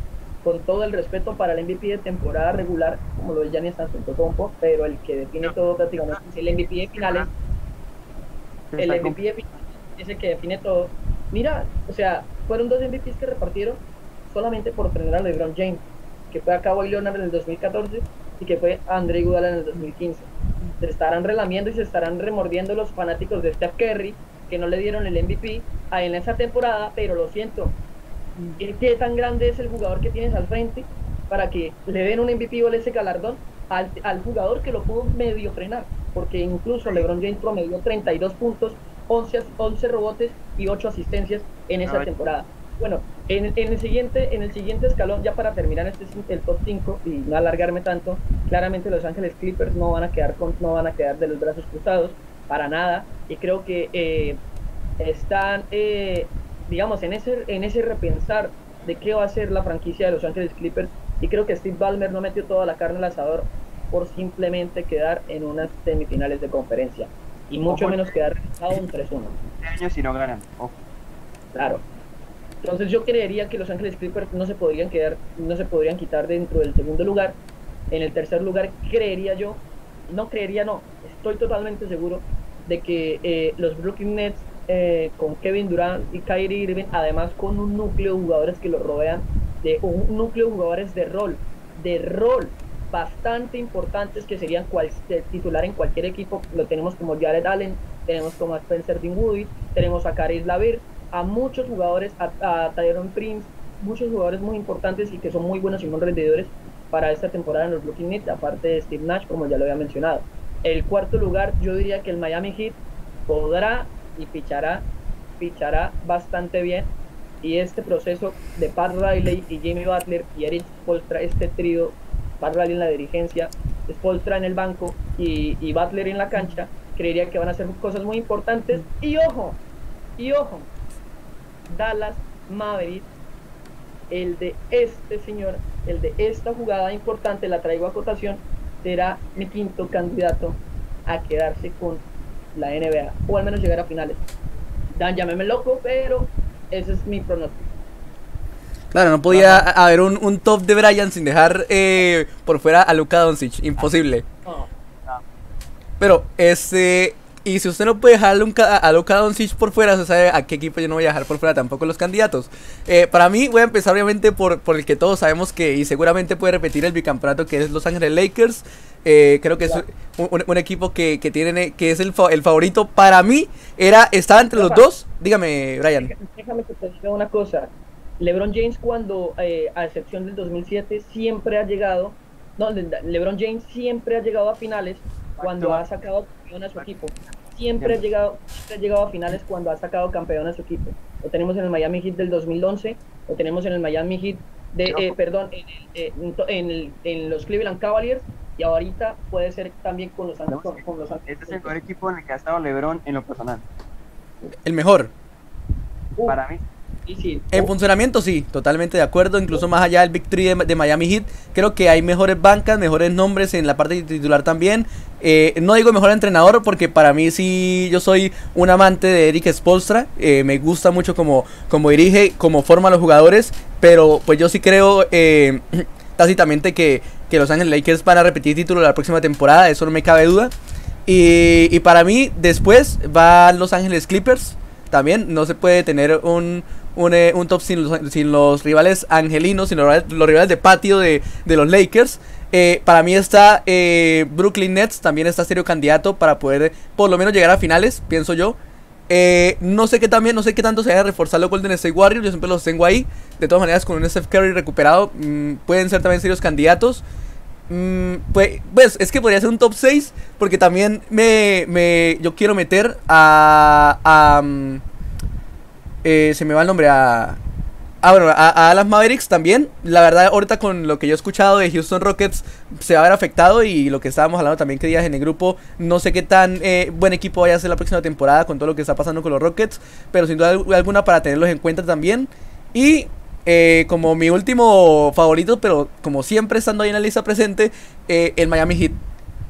con todo el respeto para el MVP de temporada regular, como lo es Giannis Antetokounmpo, pero el que define todo prácticamente es el MVP de finales. El MVP de finales es el que define todo. Mira, o sea, fueron dos MVPs que repartieron solamente por tener a LeBron James, que fue a Kawhi Leonard en el 2014 y que fue André Iguodala en el 2015. Se estarán relamiendo y se estarán remordiendo los fanáticos de Steph Curry que no le dieron el MVP en esa temporada, pero lo siento. ¿Qué tan grande es el jugador que tienes al frente para que le den un MVP o ese galardón al, al jugador que lo pudo medio frenar? Porque incluso LeBron James promedió 32 puntos, 11, 11 robotes y 8 asistencias en esa temporada. Bueno, en, el siguiente, en el siguiente escalón, ya para terminar este el top 5 y no alargarme tanto, claramente Los Ángeles Clippers no van a quedar con, no van a quedar de los brazos cruzados para nada y creo que eh, están eh, digamos en ese en ese repensar de qué va a ser la franquicia de Los Ángeles Clippers y creo que Steve Ballmer no metió toda la carne al asador por simplemente quedar en unas semifinales de conferencia y mucho menos quedar en un 3-1. años si no ganan. Claro, entonces yo creería que Los Ángeles Clippers no se podrían quedar, no se podrían quitar dentro del segundo lugar. En el tercer lugar creería yo, no creería no, estoy totalmente seguro de que eh, los Brooklyn Nets eh, con Kevin Durant y Kyrie Irving, además con un núcleo de jugadores que los rodean, de un núcleo de jugadores de rol, de rol bastante importantes que serían cual, titular en cualquier equipo. Lo tenemos como Jared Allen, tenemos como Spencer Dinwiddie, tenemos a Caris Lavir, a muchos jugadores, a, a Tyron Prince, muchos jugadores muy importantes y que son muy buenos y muy rendidores para esta temporada en los Brooklyn Nets, aparte de Steve Nash, como ya lo había mencionado. El cuarto lugar, yo diría que el Miami Heat podrá y fichará, fichará bastante bien. Y este proceso de Pat Riley y Jimmy Butler y Eric Spolstra, este trío, Pat Riley en la dirigencia, Spolstra en el banco y, y Butler en la cancha, creería que van a hacer cosas muy importantes. Y ojo, y ojo, Dallas Mavericks, el de este señor, el de esta jugada importante, la traigo a cotación, será mi quinto candidato a quedarse con la NBA, o al menos llegar a finales. Dan, llámeme loco, pero ese es mi pronóstico. Claro, no podía haber un, top de Brian sin dejar eh, por fuera a Luka Doncic, imposible. Pero, este, y si usted no puede dejarle un a Luka Doncic por fuera, usted sabe a qué equipo yo no voy a dejar por fuera tampoco los candidatos. Eh, para mí, voy a empezar obviamente por, por el que todos sabemos que y seguramente puede repetir el bicampeonato que es Los Ángeles Lakers. Eh, creo que es un, equipo que, que tiene que es el, el favorito para mí. Era estaba entre los dos. Dígame, Brian. Déjame que te diga una cosa. LeBron James cuando, eh, a excepción del 2007, siempre ha llegado, no, Le- LeBron James siempre ha llegado a finales cuando ha sacado campeón a su equipo. Siempre ha llegado, siempre ha llegado a finales cuando ha sacado campeón a su equipo. Lo tenemos en el Miami Heat del 2011, lo tenemos en el Miami Heat de, eh, perdón, en, el- eh, en en los Cleveland Cavaliers y ahorita puede ser también con los, con, con los Este es el mejor equipo en el que ha estado LeBron en lo personal. El mejor. Uh, Para mí, y sí, En funcionamiento sí, totalmente de acuerdo, incluso más allá del Big Three de, de Miami Heat, creo que hay mejores bancas, mejores nombres en la parte titular también. Eh, no digo mejor entrenador porque para mí sí, yo soy un amante de Eric Spolstra, eh, me gusta mucho como, como dirige, como forma a los jugadores, pero pues yo sí creo eh, tácitamente que, que Los Ángeles Lakers van a repetir título la próxima temporada, eso no me cabe duda. Y, y para mí, después van Los Ángeles Clippers. También no se puede tener un, un, eh, un top sin los, sin los rivales angelinos, sin los, rivales- de patio de, de los Lakers. Eh, para mí está eh, Brooklyn Nets, también está serio candidato para poder por lo menos llegar a finales, pienso yo. Eh, no sé qué también, no sé qué tanto se vaya a reforzar los Golden State Warriors, yo siempre los tengo ahí. De todas maneras, con un Steph Curry recuperado, mm, pueden ser también serios candidatos. Mm, pues, pues es que podría ser un top 6 porque también me, me yo quiero meter a, a mm, eh, se me va el nombre a Ah, bueno, a, a Mavericks también. La verdad, ahorita con lo que yo he escuchado de Houston Rockets, se va a ver afectado. Y lo que estábamos hablando también que días en el grupo, no sé qué tan eh, buen equipo vaya a ser la próxima temporada con todo lo que está pasando con los Rockets. Pero sin duda al- alguna para tenerlos en cuenta también. Y eh, como mi último favorito, pero como siempre estando ahí en la lista presente, eh, el Miami Heat.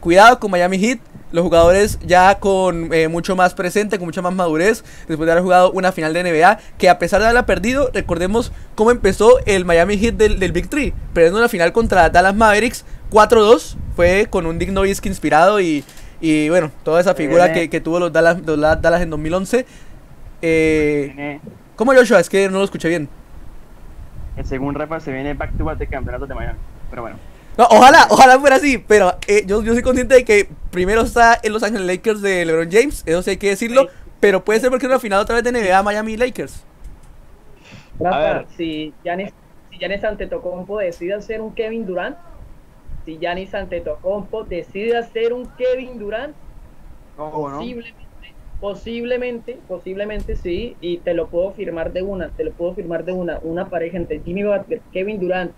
Cuidado con Miami Heat. Los jugadores ya con eh, mucho más presente, con mucha más madurez, después de haber jugado una final de NBA, que a pesar de haberla perdido, recordemos cómo empezó el Miami Heat del, del Big Three, perdiendo una final contra Dallas Mavericks 4-2, fue con un Dick Nowitzki inspirado y, y bueno, toda esa figura que, que tuvo los Dallas, los La- Dallas en 2011. Eh, ¿Cómo Joshua? Es que no lo escuché bien. eh, según Rafa, se viene back to back de campeonatos de Miami. Pero bueno, No, ojalá, ojalá fuera así, pero eh, yo, yo soy consciente de que primero está en Los Ángeles Lakers de LeBron James, eso sí hay que decirlo, Sí. pero puede ser porque una final otra vez de NBA Miami Lakers. Rafa, A ver. si Giannis, si Giannis Antetokounmpo decide hacer un Kevin Durant, si Giannis Antetokounmpo decide hacer un Kevin Durant, posiblemente, posiblemente, posiblemente sí, y te lo puedo firmar de una, te lo puedo firmar de una, una pareja entre Jimmy Butler, Kevin Durant,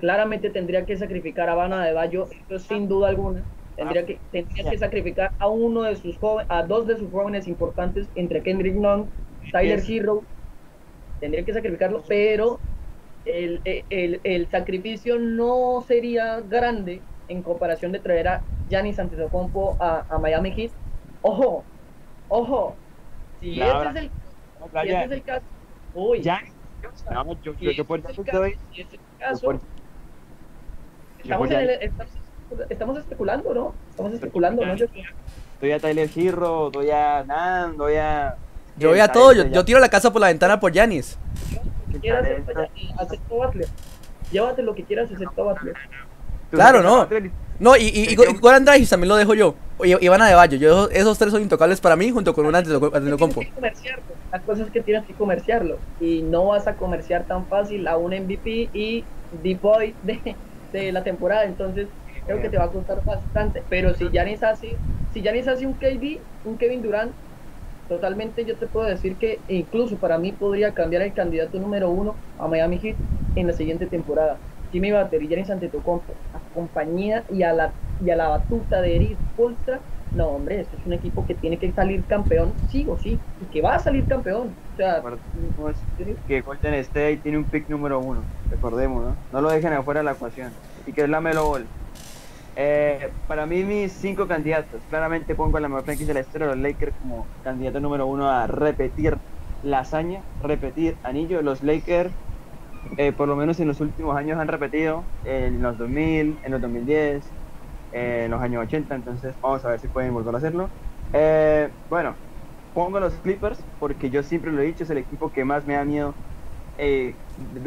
claramente tendría que sacrificar a Bana de Bayo, eso sin duda alguna. Tendría que, tendría que sacrificar a uno de sus jóvenes, a dos de sus jóvenes importantes, entre Kendrick Nunn, Tyler Hero, tendría que sacrificarlo, pero el, el, el sacrificio no sería grande en comparación de traer a Giannis Antetokounmpo a, a Miami Heat. Ojo, ojo, si Claro. ese es el, No, si ese es el caso, uy, ya. No, yo, yo, yo por es el eso caso, estoy. si ese es el caso, estamos, en el- estamos, estamos especulando, ¿no? Estamos especulando, ¿no? Yo- Doy a Tyler Hero, doy a Nan, doy a. Yo voy a todo, yo, yo tiro la casa por la ventana por que quieras, acepto Butler. Llévate lo que quieras, excepto Butler. Claro, no. No, y, y, y, y Goran Dragic también lo dejo yo. Y Ivana de Bayo, yo, esos tres son intocables para mí junto con un Antetokounmpo. Tienes que comerciarlo. Las cosas es que tienes que comerciarlo. Y no vas a comerciar tan fácil a un MVP y D-Boy de, de la temporada. Entonces, creo que te va a costar bastante. Pero si Giannis hace, si Giannis hace un KD, un Kevin Durant, totalmente yo te puedo decir que incluso para mí podría cambiar el candidato número uno a Miami Heat en la siguiente temporada. Jimmy Butler y Giannis Antetokounmpo a compañía y a la y a la batuta de Eric Polstra, no hombre, esto es un equipo que tiene que salir campeón, sí o sí, y que va a salir campeón. Que Golden State tiene un pick número uno, recordemos, ¿no? No lo dejen afuera de la ecuación. Y que es la Melo Ball. Eh, para mí, mis cinco candidatos. Claramente pongo a la mejor franquicia de la historia, los Lakers, como candidato número uno a repetir la hazaña, repetir anillo. Los Lakers, eh, por lo menos en los últimos años, han repetido en los 2000, en los 2010, eh, en los años 80. Entonces, vamos a ver si pueden volver a hacerlo. Eh, bueno, pongo los Clippers porque yo siempre lo he dicho, es el equipo que más me da miedo. eh,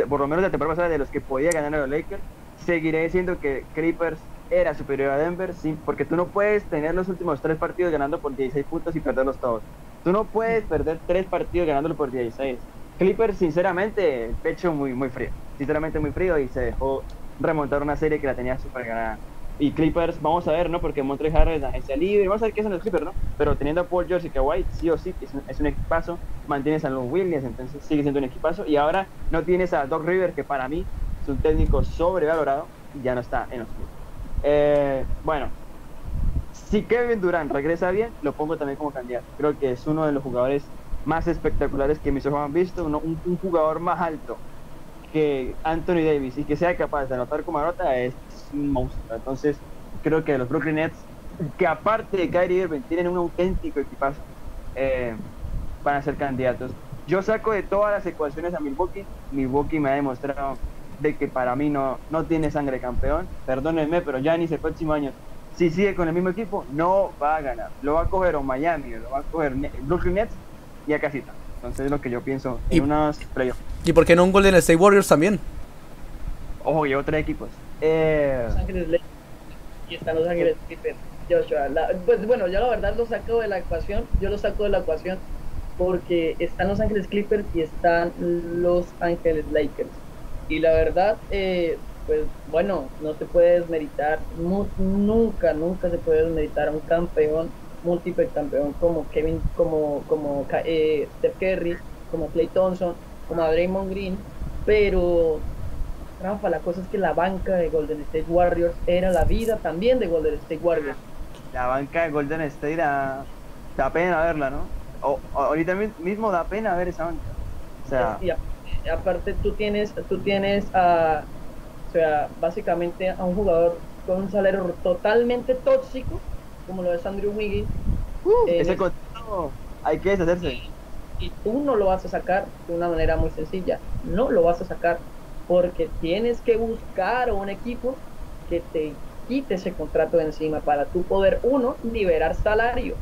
por lo menos la temporada pasada, de los que podía ganar a los Lakers. Seguiré diciendo que Clippers era superior a Denver, sí, porque tú no puedes tener los últimos tres partidos ganando por 16 puntos y perderlos todos. Tú no puedes perder tres partidos ganándolo por 16. Clippers, sinceramente, pecho muy, muy frío. Sinceramente, muy frío y se dejó remontar una serie que la tenía súper ganada. Y Clippers, vamos a ver, ¿no? Porque Montrezl Harrell es agencia libre, vamos a ver qué hacen los Clippers, ¿no? Pero teniendo a Paul George y Kawhi, sí o sí, es un, es un equipazo. Mantienes a Lon Williams, entonces sigue siendo un equipazo. Y ahora no tienes a Doc River, que para mí es un técnico sobrevalorado y ya no está en los Clippers. Eh, bueno, si Kevin Durant regresa bien, lo pongo también como candidato. Creo que es uno de los jugadores más espectaculares que mis ojos han visto, uno- un, un jugador más alto que Anthony Davis y que sea capaz de anotar como anota es un monstruo. Entonces, creo que los Brooklyn Nets, que aparte de Kyrie Irving, tienen un auténtico equipazo, eh, van a ser candidatos. Yo saco de todas las ecuaciones a Milwaukee. Milwaukee me ha demostrado de que para mí no, no tiene sangre campeón. Perdónenme, pero Giannis el próximo año, si sigue con el mismo equipo, no va a ganar. Lo va a coger o Miami, lo va a coger Brooklyn Nets y a casita. Entonces es lo que yo pienso Y- en unos playoffs. ¿Y por qué no un Golden State Warriors también? Ojo, llevo tres equipos. Eh, Los Ángeles Lakers y están Los Ángeles Clippers. Joshua, la- pues bueno, yo la verdad lo saco de la ecuación, yo lo saco de la ecuación porque están Los Ángeles Clippers y están Los Ángeles Lakers. Y la verdad, eh, pues bueno, no se puede desmeritar, mu- nunca, nunca se puede desmeritar a un campeón, múltiple campeón como Kevin, como, como eh, Steph Curry, como Clay Thompson, como a Draymond Green, pero Rafa, la cosa es que la banca de Golden State Warriors era la vida también de Golden State Warriors. la banca de Golden State da, da pena verla, ¿no? O, ahorita mi- mismo da pena ver esa banca. O sea, Y aparte tú tienes, tú tienes a, o sea, básicamente a un jugador con un salario totalmente tóxico, como lo es Andrew Wiggins, eh, ese contrato hay que deshacerse. y tú no lo vas a sacar de una manera muy sencilla. No lo vas a sacar porque tienes que buscar un equipo que te quite ese contrato de encima para tú poder, uno, liberar salario.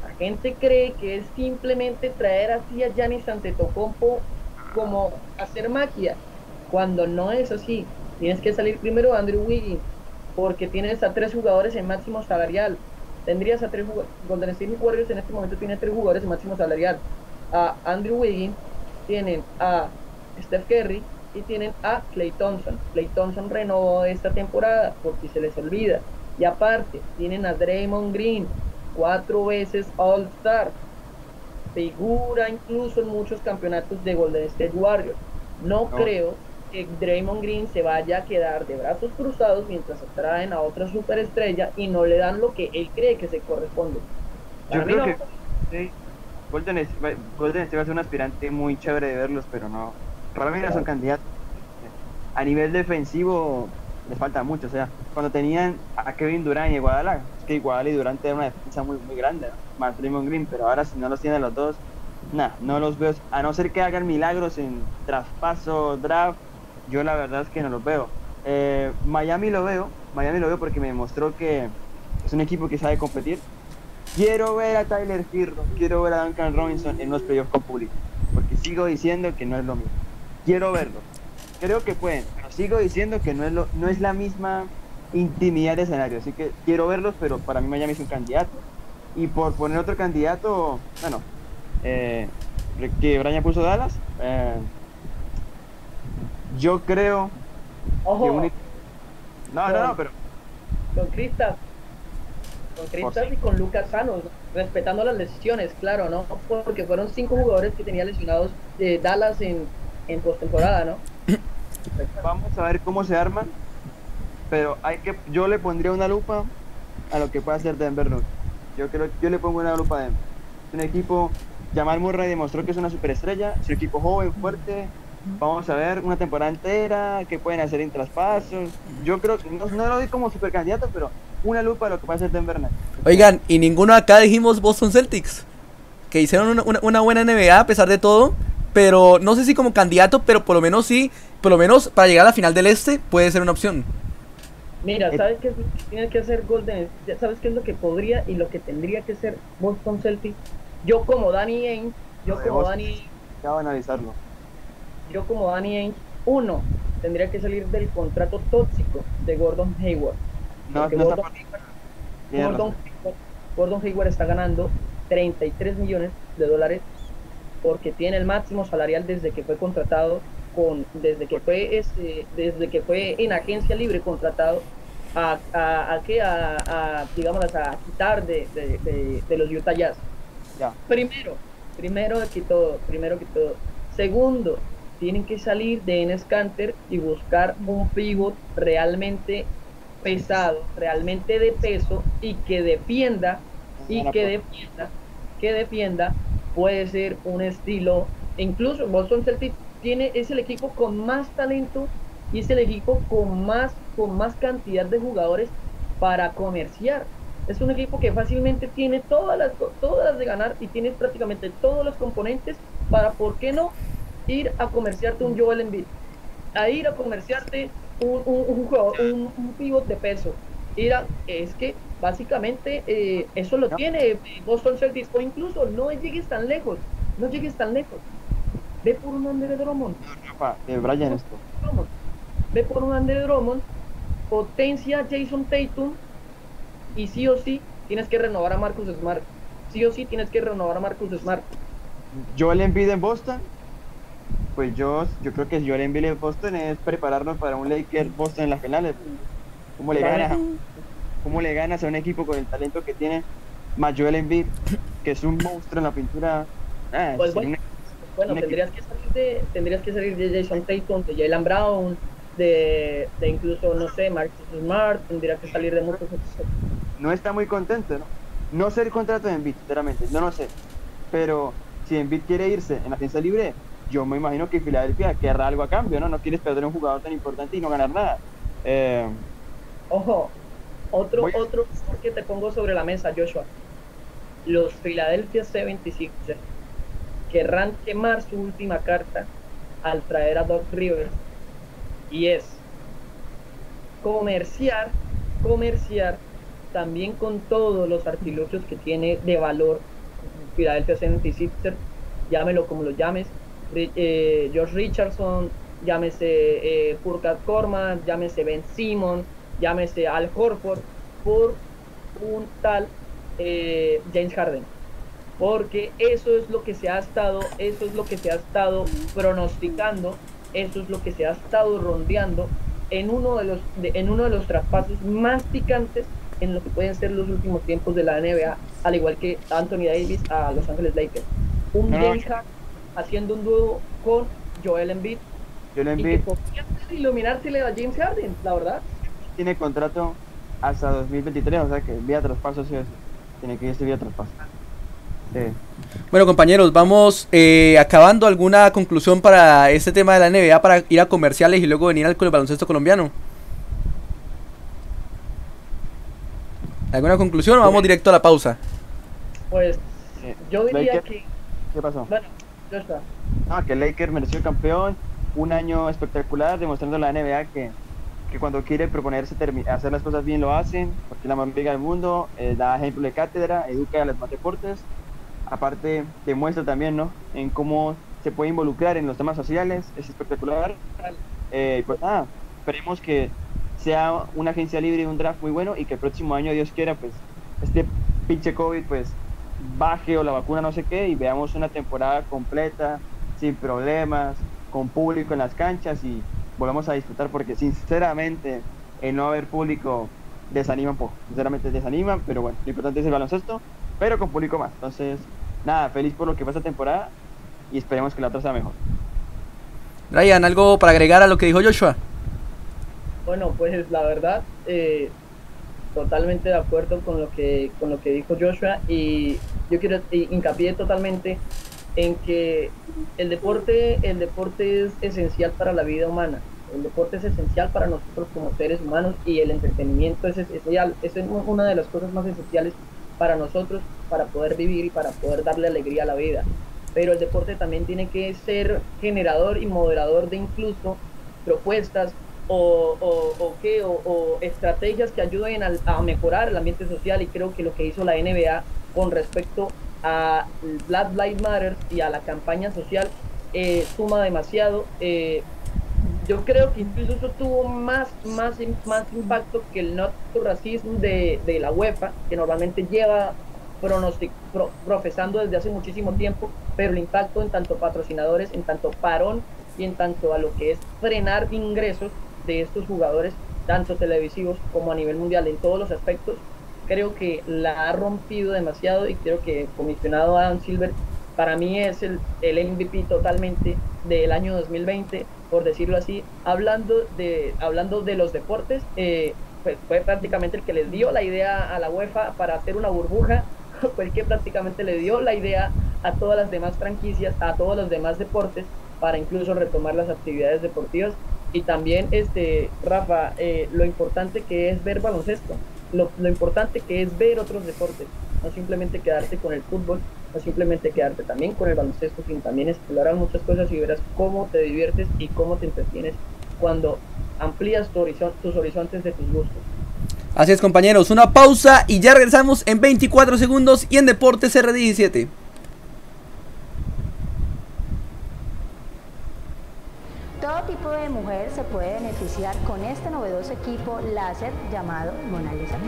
La gente cree que es simplemente traer así a Giannis Antetokounmpo como hacer magia, cuando no es así. Tienes que salir primero Andrew Wiggins, porque tienes a tres jugadores en máximo salarial. Tendrías a tres jugadores. Warriors en este momento tiene tres jugadores en máximo salarial. A Andrew Wiggins, tienen a Steph Curry y tienen a Clay Thompson. Clay Thompson renovó esta temporada porque se les olvida. Y aparte, tienen a Draymond Green, cuatro veces All-Star. Figura incluso en muchos campeonatos de Golden State Warriors. No, No. creo que Draymond Green se vaya a quedar de brazos cruzados mientras atraen a otra superestrella y no le dan lo que él cree que se corresponde. Yo Para creo no. que sí, Golden, State- Golden State va a ser un aspirante muy chévere de verlos, pero no. Para mí son candidatos. A nivel defensivo les falta mucho. O sea, cuando tenían a Kevin Durant y Iguadala, es que Iguadala y Durant era una defensa muy, muy grande, más Draymond Green, pero ahora si no los tienen los dos, nada, no los veo. A no ser que hagan milagros en traspaso, draft, yo la verdad es que no los veo. Eh, Miami lo veo, Miami lo veo porque me demostró que es un equipo que sabe competir. Quiero ver a Tyler Hirro, quiero ver a Duncan Robinson en los playoffs con público, porque sigo diciendo que no es lo mismo. Quiero verlo. Creo que pueden, pero sigo diciendo que no es lo, no es la misma intimidad de escenario, así que quiero verlos, pero para mí Miami es un candidato. Y por poner otro candidato, bueno, eh, que Brian puso Dallas, eh, yo creo que Ojo, un- No, no, no, pero con Cristas, con Cristas y con Lucas Sanos, respetando las lesiones, claro, ¿no? Porque fueron cinco jugadores que tenía lesionados de Dallas en, en postemporada, ¿no? Vamos a ver cómo se arman. Pero hay que, yo le pondría una lupa a lo que puede hacer Denver Nuggets. Yo creo, yo le pongo una lupa a Denver. Un equipo, Jamal Murray demostró que es una superestrella, es un equipo joven, fuerte. Vamos a ver una temporada entera, qué pueden hacer en traspasos. Yo creo que no, no lo doy como super candidato, pero una lupa a lo que puede hacer Denver Nuggets. Oigan, y ninguno acá dijimos Boston Celtics. Que hicieron una, una- una buena NBA a pesar de todo. Pero no sé si como candidato, pero por lo menos sí. Por lo menos para llegar a la final del este puede ser una opción. Mira, Eh, ¿sabes qué es lo que tiene que hacer Golden? ya ¿Sabes qué es lo que podría y lo que tendría que ser Boston Celtics? Yo como Danny Ainge, yo como Boston. Danny, Ya a analizarlo. yo como Danny Ainge, uno, tendría que salir del contrato tóxico de Gordon Hayward. No, Porque no está Gordon, Hayward, Gordon Gordon Hayward está ganando 33 millones de dólares porque tiene el máximo salarial desde que fue contratado con desde que fue este, desde que fue en agencia libre contratado a, a, a a, a, digamos a quitar de, de, de- de los Utah Jazz. Ya. primero primero que todo primero que todo. Segundo tienen que salir de Enes Kanter y buscar un pivot realmente pesado realmente de peso y que defienda y que defienda que defienda puede ser un estilo incluso Boston Celtics tiene es el equipo con más talento y es el equipo con más con más cantidad de jugadores para comerciar. Es un equipo que fácilmente tiene todas las todas las de ganar y tiene prácticamente todos los componentes para por qué no ir a comerciarte un Joel Embiid a ir a comerciarte un, un, un un, un pivot de peso ir a- es que básicamente eh, eso lo No. tiene Boston Celtics o incluso no llegues tan lejos no llegues tan lejos ve por un Andre Drummond Rafa, eh, Brian, esto. Ve por un Andre Drummond, potencia Jason Tatum y sí o sí tienes que renovar a Marcus Smart. Sí o sí tienes que renovar a Marcus Smart. Joel Embiid en Boston. Pues yo, yo creo que Joel Embiid en Boston es prepararnos para un Lakers Boston en las finales. ¿Cómo le ganas? ¿Cómo le ganas a un equipo con el talento que tiene más Joel Embiid, que es un monstruo en la pintura? Ah, Pues bueno. un- Bueno, Un tendrías que salir de, tendrías que salir de Jason Tatum, de Jalen Brown, de, de incluso, no sé, Marcus Smart, tendrías que salir de muchos otros. no está muy contento, ¿no? No sé el contrato de Embiid, sinceramente, no lo sé. Pero si Embiid quiere irse en la agencia libre, yo me imagino que Filadelfia querrá algo a cambio, ¿no? No quieres perder un jugador tan importante y no ganar nada. Eh, Ojo, otro, Voy- otro que te pongo sobre la mesa, Joshua. Los Philadelphia 76ers querrán quemar su última carta al traer a Doc Rivers y es comerciar, comerciar también con todos los artilugios que tiene de valor Philadelphia 76ers, llámelo como lo llames, Ri- eh, George Richardson, llámese eh, Korman, llámese Ben Simon, llámese Al Horford, por un tal eh, James Harden. Porque eso es lo que se ha estado, eso es lo que se ha estado pronosticando, eso es lo que se ha estado rondeando en uno de los, de- en uno de los traspasos más picantes en lo que pueden ser los últimos tiempos de la NBA, al igual que Anthony Davis a Los Ángeles Lakers. Un No. James Harden haciendo un dúo con Joel Embiid Joel y que ser iluminársele a James Harden, la verdad. Tiene contrato hasta 2023, o sea que vía traspaso sí. Tiene que irse vía traspaso. Sí. Bueno, compañeros, vamos eh, acabando. ¿Alguna conclusión para este tema de la NBA para ir a comerciales y luego venir al baloncesto colombiano? ¿Alguna conclusión o vamos directo a la pausa? Pues Eh, yo diría que, ¿Qué pasó? bueno, ya está. Ah, que Lakers mereció el campeón, un año espectacular, demostrando a la NBA que, que cuando quiere proponerse hacer las cosas bien lo hacen, porque la más del mundo, eh, da ejemplo de cátedra, educa a los más deportes, aparte demuestra también, ¿no? En cómo se puede involucrar en los temas sociales, es espectacular. Eh, pues nada, esperemos que sea una agencia libre y un draft muy bueno y que el próximo año, Dios quiera, pues este pinche COVID pues baje o la vacuna no sé qué y veamos una temporada completa, sin problemas, con público en las canchas y volvamos a disfrutar porque sinceramente el no haber público desanima un poco, sinceramente desanima, pero bueno, lo importante es el baloncesto, pero con público más. Entonces, nada, feliz por lo que va esta temporada y esperemos que la otra sea mejor. Ryan, ¿algo para agregar a lo que dijo Joshua? Bueno, pues la verdad, eh, totalmente de acuerdo con lo que con lo que dijo Joshua y yo quiero hincapié totalmente en que el deporte el deporte es esencial para la vida humana. El deporte es esencial para nosotros como seres humanos y el entretenimiento es esencial. Es una de las cosas más esenciales para nosotros para poder vivir y para poder darle alegría a la vida. Pero el deporte también tiene que ser generador y moderador de incluso propuestas o, o, qué, o, estrategias que ayuden al- a, mejorar el ambiente social y creo que lo que hizo la NBA con respecto a Black Lives Matter y a la campaña social eh, suma demasiado. Eh, yo creo que incluso tuvo más, más, más impacto que el not to racism de, de la UEFA, que normalmente lleva profesando desde hace muchísimo tiempo, pero el impacto en tanto patrocinadores, en tanto parón y en tanto a lo que es frenar ingresos de estos jugadores, tanto televisivos como a nivel mundial, en todos los aspectos, creo que la ha rompido demasiado y creo que comisionado Adam Silver para mí es el, el MVP totalmente del año 2020, por decirlo así, hablando de, hablando de los deportes. Eh, pues fue prácticamente el que les dio la idea a la UEFA para hacer una burbuja fue el que prácticamente le dio la idea a todas las demás franquicias, a todos los demás deportes, para incluso retomar las actividades deportivas. Y también, este, Rafa, eh, lo importante que es ver baloncesto, lo, lo importante que es ver otros deportes, no simplemente quedarte con el fútbol, no simplemente quedarte también con el baloncesto, sino también explorar muchas cosas y verás cómo te diviertes y cómo te entretienes cuando amplías tu tus horizontes de tus gustos. Así es compañeros, una pausa y ya regresamos en 24 segundos y en Deportes R17. Todo tipo de mujer se puede beneficiar con este novedoso equipo láser llamado Mona Lisa.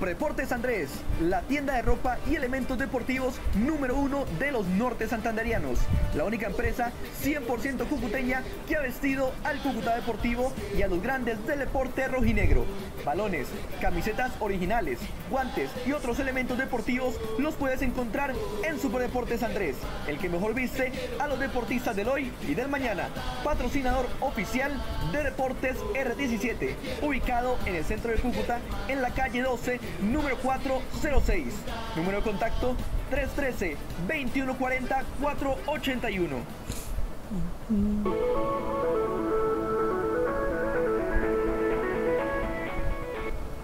Superdeportes Andrés, la tienda de ropa y elementos deportivos número uno de los nortes santanderianos. La única empresa 100% cucuteña que ha vestido al Cúcuta Deportivo y a los grandes del deporte rojinegro. Balones, camisetas originales, guantes y otros elementos deportivos los puedes encontrar en Superdeportes Andrés, el que mejor viste a los deportistas del hoy y del mañana. Patrocinador oficial de Deportes R17, ubicado en el centro de Cúcuta, en la calle 12, número 406. Número de contacto 313-2140-481.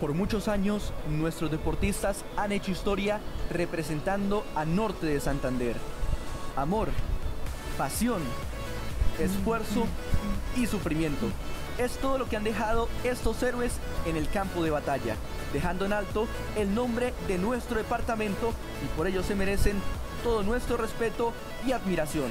Por muchos años, nuestros deportistas han hecho historia representando a Norte de Santander. Amor, pasión, esfuerzo y sufrimiento. Es todo lo que han dejado estos héroes en el campo de batalla, dejando en alto el nombre de nuestro departamento y por ello se merecen todo nuestro respeto y admiración.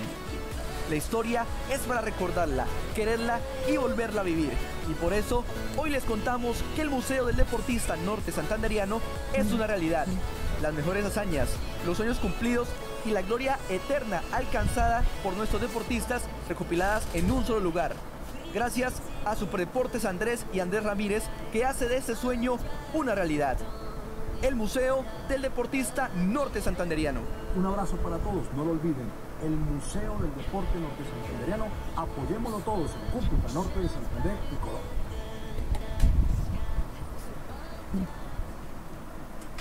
La historia es para recordarla, quererla y volverla a vivir. Y por eso hoy les contamos que el Museo del Deportista Norte Santanderiano es una realidad. Las mejores hazañas, los sueños cumplidos y la gloria eterna alcanzada por nuestros deportistas recopiladas en un solo lugar. Gracias a Superdeportes Andrés y Andrés Ramírez que hace de este sueño una realidad. El Museo del Deportista Norte Santanderiano. Un abrazo para todos, no lo olviden el Museo del Deporte Norte Santanderiano. Apoyémoslo todos en Cúcuta, Norte de Santander y Colombia.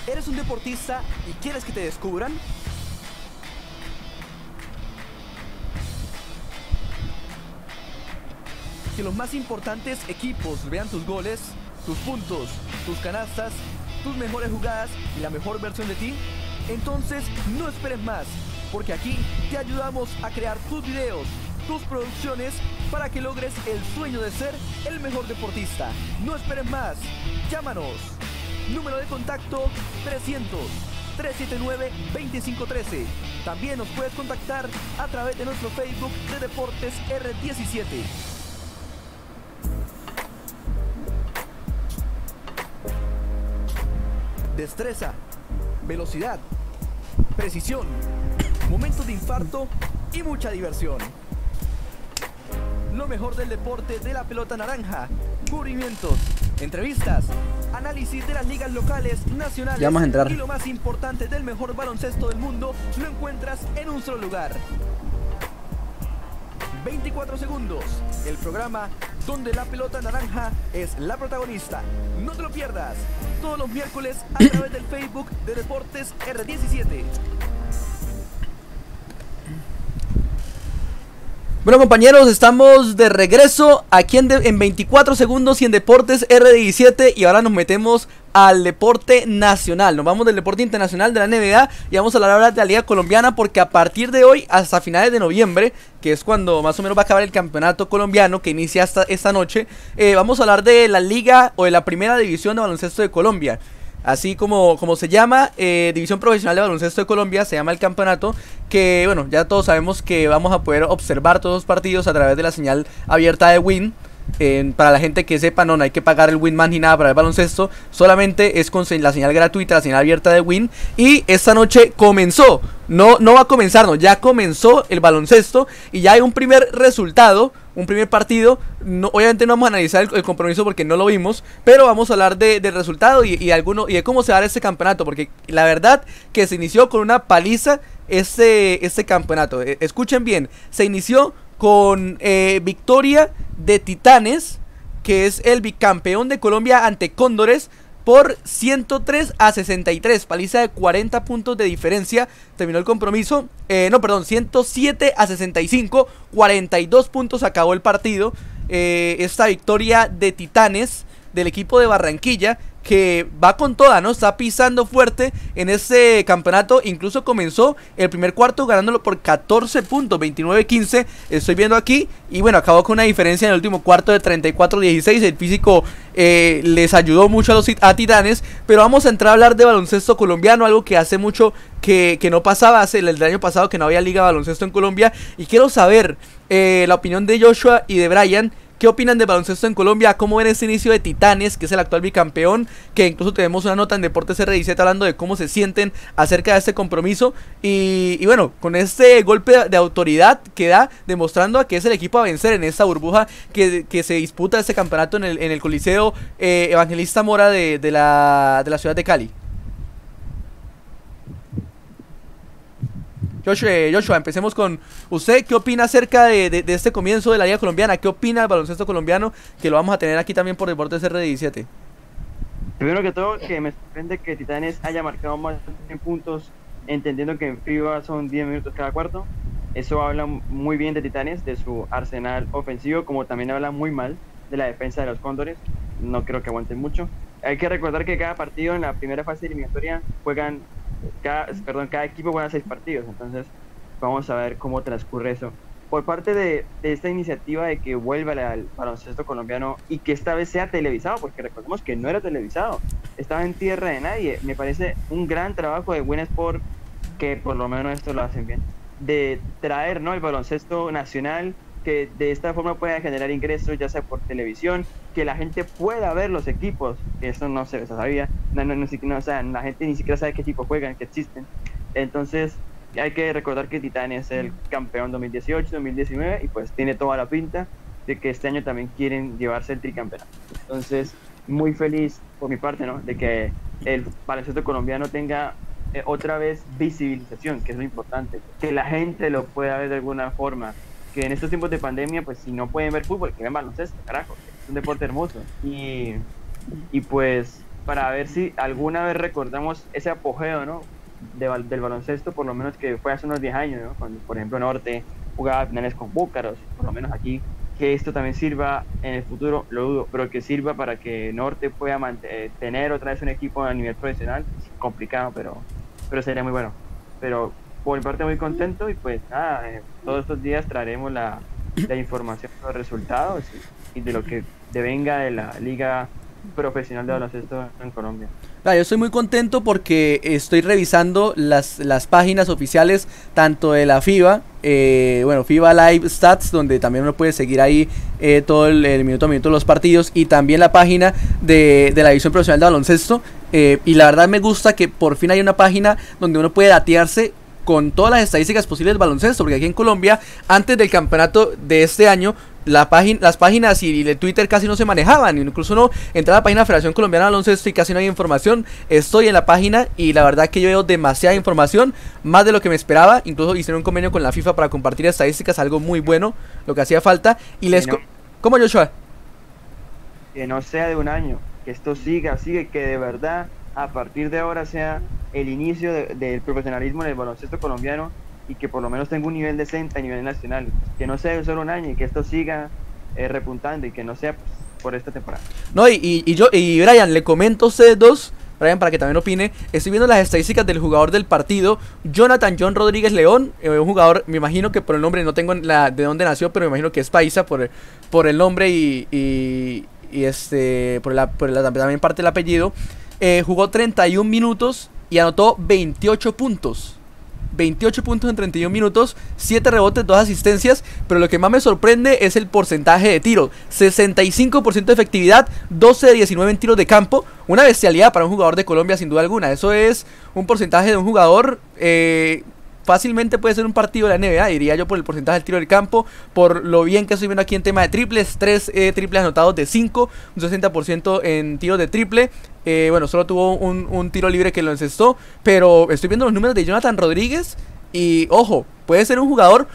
¿Eres un deportista y quieres que te descubran? Que los más importantes equipos vean tus goles, tus puntos, tus canastas, tus mejores jugadas y la mejor versión de ti. Entonces no esperes más porque aquí te ayudamos a crear tus videos, tus producciones para que logres el sueño de ser el mejor deportista. No esperes más, llámanos. Número de contacto 300 379 2513. También nos puedes contactar a través de nuestro Facebook de Deportes R17. Destreza, velocidad, precisión momentos de infarto y mucha diversión. Lo mejor del deporte de la pelota naranja, cubrimientos, entrevistas, Análisis de las ligas locales, nacionales Ya vamos a entrar. y lo más importante del mejor baloncesto del mundo lo encuentras en un solo lugar. 24 segundos, el programa donde la pelota naranja es la protagonista. No te lo pierdas, todos los miércoles a través del Facebook de Deportes R17. Bueno compañeros, estamos de regreso aquí en, en 24 segundos y en Deportes R17 y ahora nos metemos al deporte nacional. Nos vamos del deporte internacional de la NBA y vamos a hablar ahora de la Liga Colombiana porque a partir de hoy hasta finales de noviembre, que es cuando más o menos va a acabar el campeonato colombiano que inicia esta noche, eh, vamos a hablar de la Liga o de la Primera División de Baloncesto de Colombia. Así como, como se llama, eh, División Profesional de Baloncesto de Colombia, se llama el campeonato, que bueno, ya todos sabemos que vamos a poder observar todos los partidos a través de la señal abierta de Win. Para la gente que sepa, no, no hay que pagar el Winman ni nada para el baloncesto, solamente es con la señal gratuita, la señal abierta de Win. Y esta noche comenzó, no, no va a comenzar, no, ya comenzó el baloncesto y ya hay un primer resultado, un primer partido. No, obviamente no vamos a analizar el, compromiso porque no lo vimos, pero vamos a hablar de- del resultado y, y, alguno, y de cómo se va a dar este campeonato, porque la verdad que se inició con una paliza este, este campeonato. Eh, escuchen bien, se inició con eh, victoria de Titanes, que es el bicampeón de Colombia ante Cóndores por 103 a 63, paliza de 40 puntos de diferencia. Terminó el compromiso, eh, no, perdón, 107 a 65, 42 puntos acabó el partido. Eh, esta victoria de Titanes del equipo de Barranquilla que va con toda, ¿no? Está pisando fuerte en este campeonato. Incluso comenzó el primer cuarto ganándolo por 14 puntos, 29-15. Estoy viendo aquí. Y bueno, acabó con una diferencia en el último cuarto de 34-16. El físico eh, les ayudó mucho a los Titanes. Pero vamos a entrar a hablar de baloncesto colombiano, algo que hace mucho que, que no pasaba, hace el, año pasado que no había liga baloncesto en Colombia. Y quiero saber eh, la opinión de Joshua y de Brian. ¿Qué opinan de baloncesto en Colombia? ¿Cómo ven este inicio de Titanes, que es el actual bicampeón? Que incluso tenemos una nota en Deportes R17 hablando de cómo se sienten acerca de este compromiso. Y, bueno, con este golpe de autoridad que da, demostrando a que es el equipo a vencer en esta burbuja que, que se disputa este campeonato en el, en el Coliseo eh, Evangelista Mora de, de la, de la ciudad de Cali. Joshua, eh, Joshua, empecemos con usted. ¿Qué opina acerca de, de- de este comienzo de la Liga Colombiana? ¿Qué opina del baloncesto colombiano? Que lo vamos a tener aquí también por Deportes R17. Primero que todo, que me sorprende que Titanes haya marcado más en puntos, entendiendo que en FIBA son 10 minutos cada cuarto. Eso habla muy bien de Titanes, de su arsenal ofensivo, como también habla muy mal de la defensa de los Cóndores. No creo que aguanten mucho. Hay que recordar que cada partido en la primera fase eliminatoria juegan, cada, perdón, cada equipo juega seis partidos. Entonces, vamos a ver cómo transcurre eso. Por parte de, de esta iniciativa de que vuelva al baloncesto colombiano y que esta vez sea televisado, porque recordemos que no era televisado, estaba en tierra de nadie. Me parece un gran trabajo de Win Sport, que por lo menos esto lo hacen bien, de traer ¿no? el baloncesto nacional, que de esta forma pueda generar ingresos, ya sea por televisión, que la gente pueda ver los equipos, que eso no se sabía, no, no, no, o sea, la gente ni siquiera sabe qué equipos juegan, que existen. Entonces, hay que recordar que Titanes es el campeón 2018-2019 y pues tiene toda la pinta de que este año también quieren llevarse el tricampeonato. Entonces, muy feliz por mi parte, ¿no? De que el baloncesto colombiano tenga eh, otra vez visibilización, que es lo importante, que la gente lo pueda ver de alguna forma, que en estos tiempos de pandemia, pues si no pueden ver fútbol, que vean baloncesto, carajo, es un deporte hermoso. Y, y pues para ver si alguna vez recordamos ese apogeo, ¿no? De del baloncesto, por lo menos que fue hace unos 10 años, ¿no? Cuando, por ejemplo, Norte jugaba finales con Búcaros, por lo menos aquí, que esto también sirva en el futuro, lo dudo, pero que sirva para que Norte pueda eh, tener otra vez un equipo a nivel profesional, es complicado, pero, pero sería muy bueno. Pero por mi parte muy contento y pues nada, eh, todos estos días traeremos la, la información de los resultados y, y de lo que devenga de la liga profesional de baloncesto en Colombia. Ah, yo estoy muy contento porque estoy revisando las, las páginas oficiales tanto de la FIBA, eh, bueno, FIBA Live Stats, donde también uno puede seguir ahí eh, todo el, el minuto a minuto de los partidos, y también la página de, de la División Profesional de Baloncesto. eh, y la verdad me gusta que por fin hay una página donde uno puede datearse con todas las estadísticas posibles del baloncesto, porque aquí en Colombia, antes del campeonato de este año, la las páginas y el Twitter casi no se manejaban. Incluso uno entraba a la página de la Federación Colombiana de Baloncesto y casi no hay información. Estoy en la página y la verdad que yo veo demasiada información, más de lo que me esperaba. Incluso hicieron un convenio con la FIFA para compartir estadísticas, algo muy bueno, lo que hacía falta. Y les... No. ¿Cómo, Joshua? Que no sea de un año, que esto siga, sigue, que de verdad a partir de ahora sea el inicio de- del profesionalismo en el baloncesto colombiano y que por lo menos tenga un nivel decente a nivel nacional. Que no sea solo un año y que esto siga eh, repuntando y que no sea pues, por esta temporada. No, y, y, y yo, y Brian, le comento a ustedes dos, Brian, para que también opine. Estoy viendo las estadísticas del jugador del partido, Jonathan John Rodríguez León, eh, un jugador, me imagino que por el nombre, no tengo la, de dónde nació, pero me imagino que es paisa por, por el nombre y, y, y este, por, la, por la- también parte del apellido. Eh, jugó 31 minutos y anotó 28 puntos. 28 puntos en 31 minutos, 7 rebotes, 2 asistencias, pero lo que más me sorprende es el porcentaje de tiro. 65% de efectividad, 12 de 19 en tiros de campo, una bestialidad para un jugador de Colombia sin duda alguna. Eso es un porcentaje de un jugador eh, fácilmente puede ser un partido de la NBA, diría yo por el porcentaje del tiro del campo, por lo bien que estoy viendo aquí en tema de triples, 3 triples anotados de 5, un 60% en tiros de triple. Eh, bueno, solo tuvo un, un tiro libre que lo encestó, pero estoy viendo los números de Jonathan Rodríguez y ojo, puede ser un jugador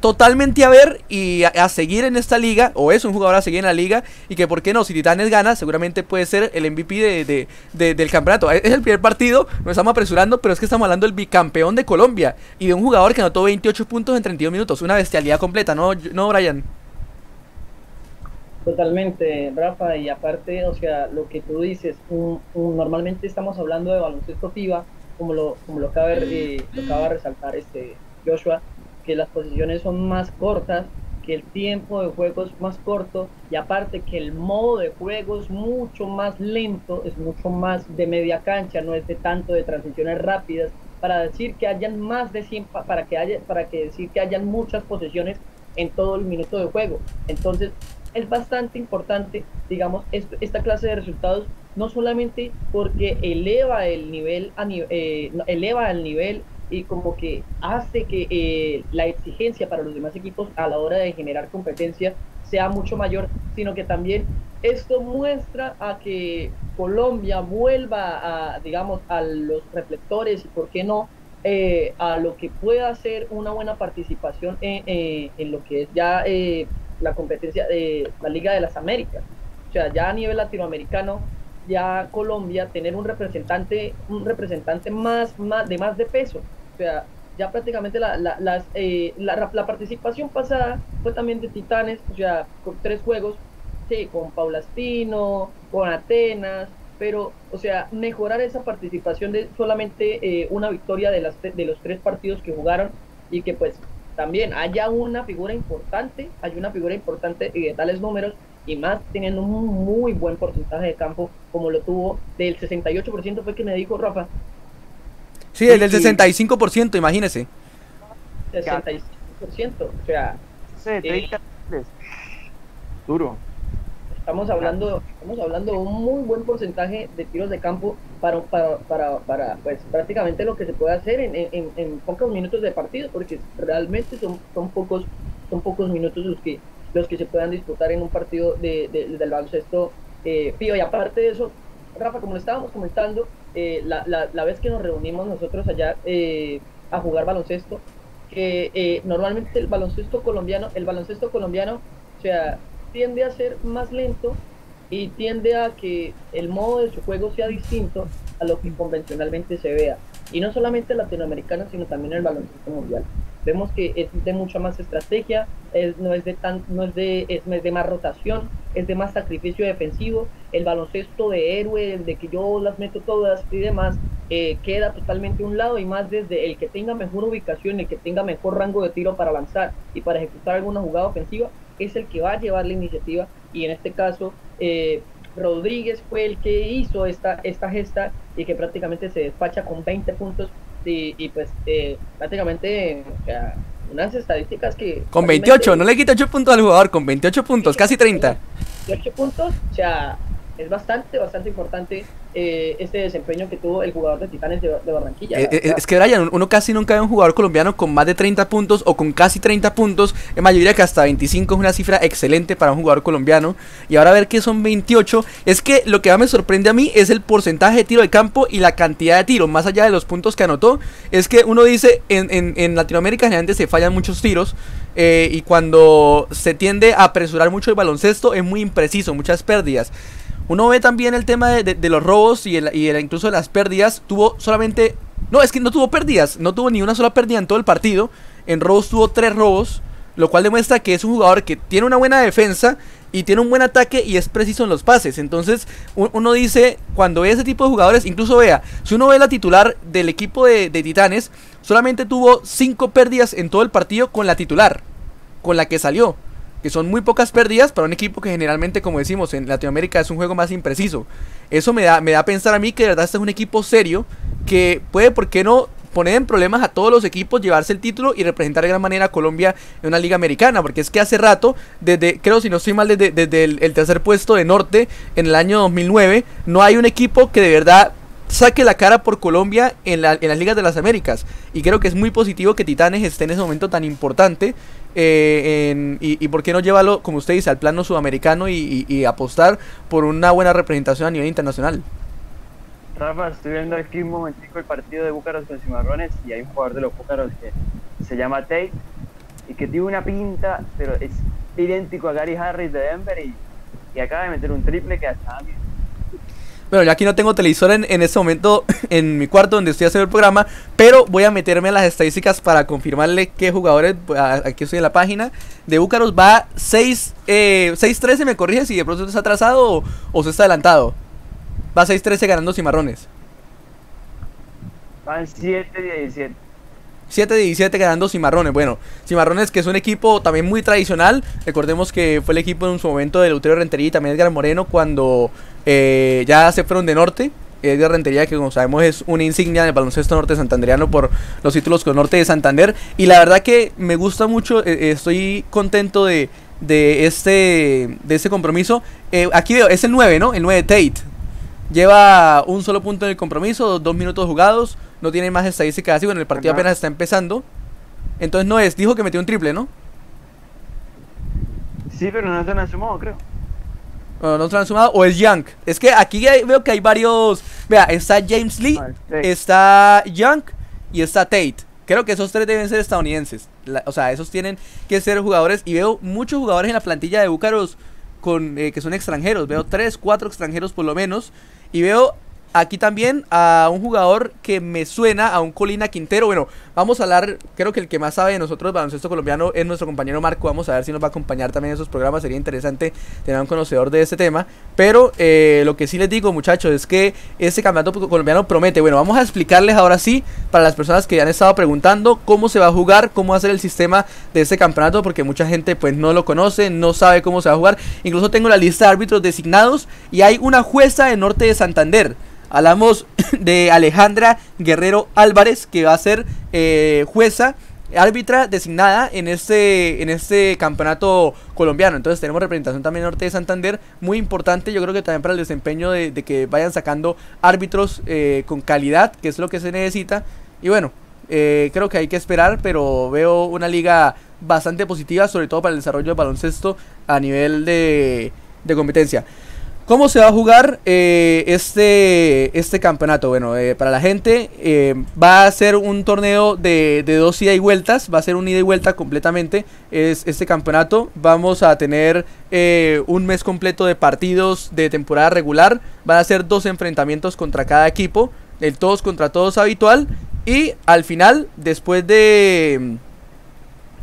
totalmente a ver y a, seguir en esta liga, o es un jugador a seguir en la liga, y que por qué no, si Titanes gana, seguramente puede ser el MVP de, de- de- del campeonato. Es el primer partido, nos estamos apresurando, pero es que estamos hablando del bicampeón de Colombia, y de un jugador que anotó 28 puntos en 32 minutos, una bestialidad completa, ¿no, no Brian? Totalmente, Rafa, y aparte, o sea, lo que tú dices, un- normalmente estamos hablando de baloncesto FIBA, como lo, como lo acaba, de, eh, de resaltar este Joshua, que las posiciones son más cortas, que el tiempo de juego es más corto, y aparte que el modo de juego es mucho más lento, es mucho más de media cancha, no es de tanto de transiciones rápidas, para decir que hayan más de 100, pa- para que haya, para que decir que hayan muchas posiciones en todo el minuto de juego. Entonces, es bastante importante, digamos, est- esta clase de resultados, no solamente porque eleva el nivel, a eh, eleva el nivel y como que hace que eh, la exigencia para los demás equipos a la hora de generar competencia sea mucho mayor, sino que también esto muestra a que Colombia vuelva a, digamos, a los reflectores y, por qué no, eh, a lo que pueda ser una buena participación en, eh, en lo que es ya eh, la competencia de la Liga de las Américas. O sea, ya a nivel latinoamericano, ya Colombia tener un representante, un representante más, más de más de peso. Sea, ya prácticamente la, la, las, eh, la, la participación pasada fue también de Titanes, o sea, con tres juegos, sí, con Paula Espino, con Atenas, pero, o sea, mejorar esa participación de solamente eh, una victoria de, las, de los tres partidos que jugaron y que pues también haya una figura importante, hay una figura importante y de tales números y más teniendo un muy buen porcentaje de campo como lo tuvo del 68% fue que me dijo Rafa, Sí, el del Sí. 65%, imagínese. 65%, o sea, Sí, 30 triples. Duro. estamos hablando estamos hablando de un muy buen porcentaje de tiros de campo para, para, para, para pues prácticamente lo que se puede hacer en, en, en pocos minutos de partido porque realmente son, son pocos son pocos minutos los que los que se puedan disputar en un partido de, de- del baloncesto eh, Pío. y aparte de eso Rafa como le estábamos comentando eh, la, la, la vez que nos reunimos nosotros allá eh, a jugar baloncesto que eh, normalmente el baloncesto colombiano el baloncesto colombiano o sea tiende a ser más lento y tiende a que el modo de su juego sea distinto a lo que convencionalmente se vea. Y no solamente el latinoamericano, sino también el baloncesto mundial. Vemos que es de mucha más estrategia, es, no, es de tan, no, es de, es de más rotación, es de más sacrificio defensivo. El baloncesto de héroe, de que yo las meto todas y demás, eh, queda totalmente a un lado y más desde el que tenga mejor ubicación, el que tenga mejor rango de tiro para lanzar y para ejecutar alguna jugada ofensiva, es el que va a llevar la iniciativa y en este caso eh, Rodríguez fue el que hizo esta, esta gesta y que prácticamente se despacha con 20 puntos y, y pues eh, prácticamente o sea, unas estadísticas que... Con 28, no le quita 8 puntos al jugador, con 28 puntos, casi 30. 28 puntos, o sea, es bastante, bastante importante eh, este desempeño que tuvo el jugador de Titanes de, de Barranquilla. Eh, eh, es que Brian, uno casi nunca ve un jugador colombiano con más de 30 puntos o con casi 30 puntos. En mayoría que hasta 25 es una cifra excelente para un jugador colombiano. Y ahora ver que son 28. Es que lo que más me sorprende a mí es el porcentaje de tiro de campo y la cantidad de tiros. Más allá de los puntos que anotó. Es que uno dice, en, en- en Latinoamérica generalmente se fallan muchos tiros. y cuando se tiende a apresurar mucho el baloncesto es muy impreciso, muchas pérdidas. Uno ve también el tema de, los robos y, el- incluso de las pérdidas. Tuvo solamente. No, es que no tuvo pérdidas. No tuvo ni una sola pérdida en todo el partido. En robos tuvo tres robos. Lo cual demuestra que es un jugador que tiene una buena defensa y tiene un buen ataque y es preciso en los pases. Entonces, uno dice, cuando ve ese tipo de jugadores, incluso vea, si uno ve la titular del equipo de Titanes, solamente tuvo cinco pérdidas en todo el partido con la titular, con la que salió que son muy pocas pérdidas para un equipo que generalmente, como decimos, en Latinoamérica es un juego más impreciso. Eso me da, me da a pensar a mí que de verdad este es un equipo serio que puede, ¿por qué no? poner en problemas a todos los equipos, llevarse el título y representar de gran manera a Colombia en una liga americana, porque es que hace rato, desde, creo si no estoy mal, desde, desde el, el tercer puesto de Norte en el año 2009, no hay un equipo que de verdad saque la cara por Colombia en, la- en las ligas de las Américas. Y creo que es muy positivo que Titanes esté en ese momento tan importante. eh, y, por qué no llevarlo, como usted dice, al plano sudamericano y, apostar por una buena representación a nivel internacional. Rafa, estoy viendo aquí un momentico el partido de Búcaros con Cimarrones y hay un jugador de los Búcaros que se llama Tate y que tiene una pinta, pero es idéntico a Gary Harris de Denver y, acaba de meter un triple que hasta a bueno, ya aquí no tengo televisor en, en este momento en mi cuarto donde estoy haciendo el programa, pero voy a meterme a las estadísticas para confirmarle qué jugadores, aquí estoy en la página, de Búcaros va 6, eh, 6-13, me corrige si de pronto se está atrasado o, o se está adelantado. Va 6-13 ganando Cimarrones. Van 7-17. 7-17 ganando Cimarrones. Bueno, Cimarrones que es un equipo también muy tradicional. Recordemos que fue el equipo en su momento de Lutero Rentería y también Edgar Moreno cuando eh, ya se fueron de norte. Edgar Rentería, que como sabemos es una insignia del baloncesto norte santandereano por los títulos con Norte de Santander. Y la verdad que me gusta mucho, eh, eh, estoy contento de, de, este, de este compromiso. Aquí veo, es el 9, ¿no? El 9 Tate. Lleva un solo punto en el compromiso, dos, minutos jugados. No tiene más estadísticas así. Bueno, el partido apenas está empezando. Entonces no es, dijo que metió un triple, ¿no? Sí, pero no se han sumado, creo. O no se lo han sumado, o es Young. Es que aquí hay- veo que hay varios. Vea, está James Lee, Ah, está Young y está Tate. Creo que esos tres deben ser estadounidenses. La- o sea, esos tienen que ser jugadores. Y veo muchos jugadores en la plantilla de Búcaros con, eh, que son extranjeros. Veo tres, cuatro extranjeros por lo menos. Y veo aquí también a un jugador que me suena a un Colina Quintero. Bueno, vamos a hablar. Creo que el que más sabe de nosotros, baloncesto colombiano, es nuestro compañero Marco. Vamos a ver si nos va a acompañar también en esos programas. Sería interesante tener un conocedor de este tema. Pero eh, lo que sí les digo, muchachos, es que este campeonato colombiano promete. Bueno, vamos a explicarles ahora sí, para las personas que han estado preguntando, cómo se va a jugar, cómo va a ser el sistema de este campeonato, porque mucha gente pues no lo conoce, no sabe cómo se va a jugar. Incluso tengo la lista de árbitros designados y hay una jueza de Norte de Santander. Hablamos de Alejandra Guerrero Álvarez, que va a ser eh, jueza árbitra designada en este en este campeonato colombiano. Entonces tenemos representación también norte de Santander, muy importante, yo creo que también para el desempeño de, de que vayan sacando árbitros eh, con calidad, que es lo que se necesita. Y bueno, eh, creo que hay que esperar, pero veo una liga bastante positiva, sobre todo para el desarrollo del baloncesto a nivel de, de competencia. ¿Cómo se va a jugar eh, este, este campeonato? Bueno, eh, para la gente eh, va a ser un torneo de, de dos ida y vueltas, va a ser un ida y vuelta completamente es este campeonato. Vamos a tener un mes completo de partidos de temporada regular, van a ser dos enfrentamientos contra cada equipo, el todos contra todos habitual y al final, después de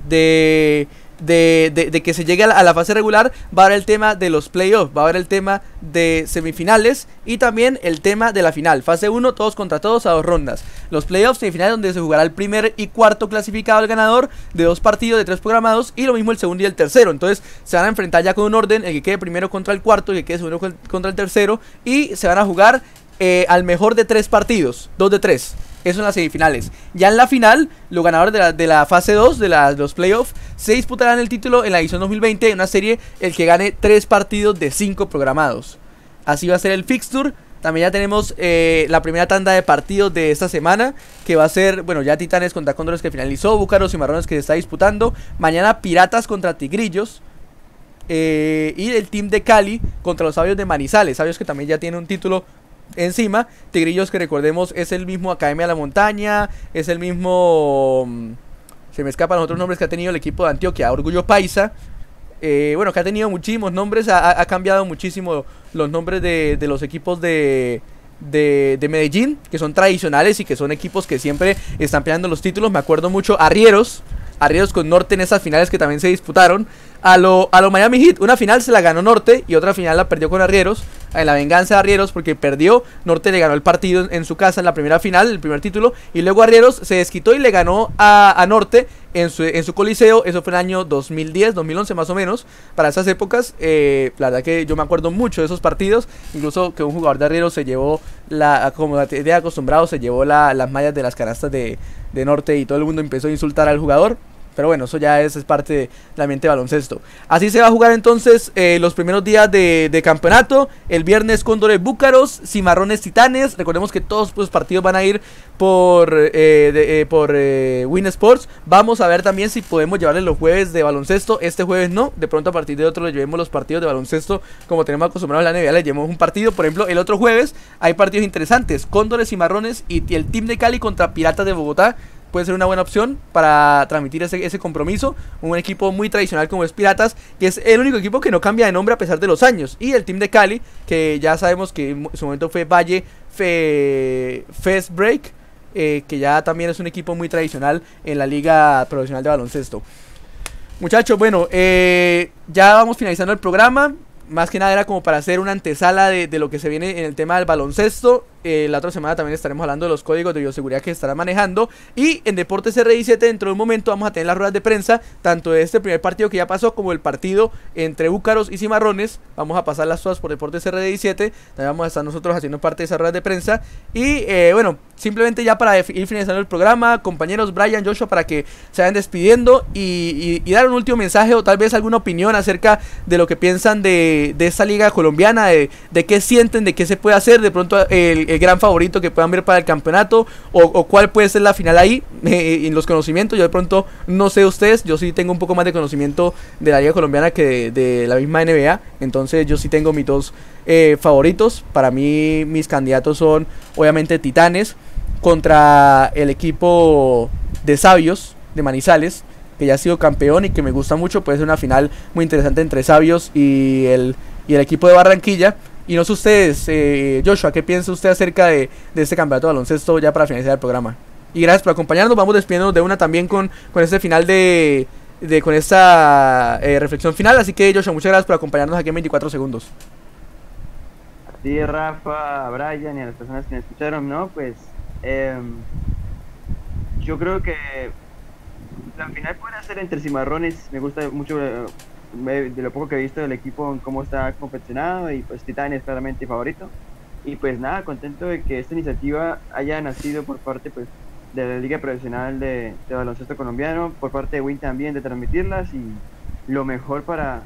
de, de, de- que se llegue a la, fase regular, va a haber el tema de los playoffs, va a haber el tema de semifinales y también el tema de la final. Fase 1, todos contra todos a dos rondas. Los playoffs, semifinales, donde se jugará el primer y cuarto clasificado al ganador de dos partidos de tres programados y lo mismo el segundo y el tercero. Entonces se van a enfrentar ya con un orden, el que quede primero contra el cuarto, el que quede segundo con- contra el tercero y se van a jugar eh, al mejor de tres partidos, dos de tres. Eso en las semifinales. Ya en la final, los ganadores de la, de la fase 2, de, de los playoffs, se disputarán el título en la edición 2020 en una serie el que gane tres partidos de cinco programados. Así va a ser el fixture También ya tenemos eh, la primera tanda de partidos de esta semana, que va a ser, bueno, ya Titanes contra Cóndores que finalizó, Búcaros y Marrones que se está disputando. Mañana Piratas contra Tigrillos. eh, y el team de Cali contra los Sabios de Manizales. Sabios que también ya tiene un título encima. Tigrillos que recordemos es el mismo Academia de la Montaña, es el mismo... Se me escapan los otros nombres que ha tenido el equipo de Antioquia, Orgullo Paisa. Eh, bueno, que ha tenido muchísimos nombres, ha, cambiado muchísimo los nombres de, de los equipos de, de, de Medellín, que son tradicionales y que son equipos que siempre están peleando los títulos. Me acuerdo mucho Arrieros, Arrieros con Norte en esas finales que también se disputaron. A lo, a lo Miami Heat, una final se la ganó Norte y otra final la perdió con Arrieros. En la venganza de Arrieros porque perdió, Norte le ganó el partido en, su casa en la primera final, el primer título. Y luego Arrieros se desquitó y le ganó a, a Norte en su, en su coliseo. Eso fue en el año 2010, 2011 más o menos. Para esas épocas, eh, la verdad que yo me acuerdo mucho de esos partidos. Incluso que un jugador de Arrieros se llevó, la como de acostumbrado, se llevó la- las mallas de las canastas de, de Norte y todo el mundo empezó a insultar al jugador. Pero bueno, eso ya es, parte del ambiente de baloncesto. Así se va a jugar entonces eh, los primeros días de, de campeonato. El viernes Cóndores Búcaros, Cimarrones Titanes. Recordemos que todos los partidos van a ir por, eh, de- eh, Win Sports. Vamos a ver también si podemos llevarles los jueves de baloncesto. Este jueves no. De pronto a partir de otro le llevemos los partidos de baloncesto como tenemos acostumbrados en la NBA. Le llevemos un partido. Por ejemplo, el otro jueves hay partidos interesantes. Cóndores, Cimarrones y el Team de Cali contra Piratas de Bogotá puede ser una buena opción para transmitir ese, ese compromiso. Un equipo muy tradicional como es Piratas, que es el único equipo que no cambia de nombre a pesar de los años. Y el team de Cali, que ya sabemos que en su momento fue Valle Fe, Fest Break, eh, que ya también es un equipo muy tradicional en la liga profesional de baloncesto. Muchachos, bueno, eh, ya vamos finalizando el programa. Más que nada era como para hacer una antesala de, de lo que se viene en el tema del baloncesto. Eh, la otra semana también estaremos hablando de los códigos de bioseguridad que estará manejando. Y en Deportes RI7 dentro de un momento vamos a tener las ruedas de prensa, tanto de este primer partido que ya pasó como el partido entre Búcaros y Cimarrones. Vamos a pasar las todas por Deportes RI7. También vamos a estar nosotros haciendo parte de esas ruedas de prensa. Y eh, bueno, simplemente ya para ir finalizando el programa, compañeros Brian, Joshua, para que se vayan despidiendo y, dar un último mensaje o tal vez alguna opinión acerca de lo que piensan de, de esta liga colombiana, de, de qué sienten, de qué se puede hacer, de pronto el, el gran favorito que puedan ver para el campeonato o, o cuál puede ser la final ahí eh, en los conocimientos. Yo de pronto no sé ustedes, yo sí tengo un poco más de conocimiento de la liga colombiana que de, la misma NBA, entonces yo sí tengo mis dos eh, favoritos. Para mí mis candidatos son obviamente Titanes contra el equipo de Sabios de Manizales, que ya ha sido campeón y que me gusta mucho. Puede ser una final muy interesante entre Sabios y el, y el equipo de Barranquilla. Y no sé ustedes, eh, Joshua, ¿qué piensa usted acerca de, de este campeonato de baloncesto ya para finalizar el programa? Y gracias por acompañarnos. Vamos despidiéndonos de una también con, con este final de, de con esta eh, reflexión final. Así que, Joshua, muchas gracias por acompañarnos aquí en 24 segundos. A Rafa, a Brian y a las personas que me escucharon, ¿no? Pues em, yo creo que la final puede ser entre cimarrones. Me gusta mucho eh, de lo poco que he visto del equipo, en cómo está confeccionado y pues Titán es claramente favorito. Y pues nada, contento de que esta iniciativa haya nacido por parte pues de la Liga Profesional de, de Baloncesto Colombiano, por parte de Win también de transmitirlas y lo mejor para,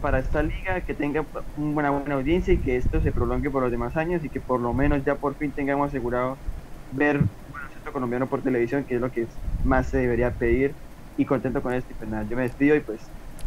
para esta liga, que tenga una buena audiencia y que esto se prolongue por los demás años y que por lo menos ya por fin tengamos asegurado ver baloncesto colombiano por televisión, que es lo que más se debería pedir. Y contento con esto. Y pues nada, yo me despido y pues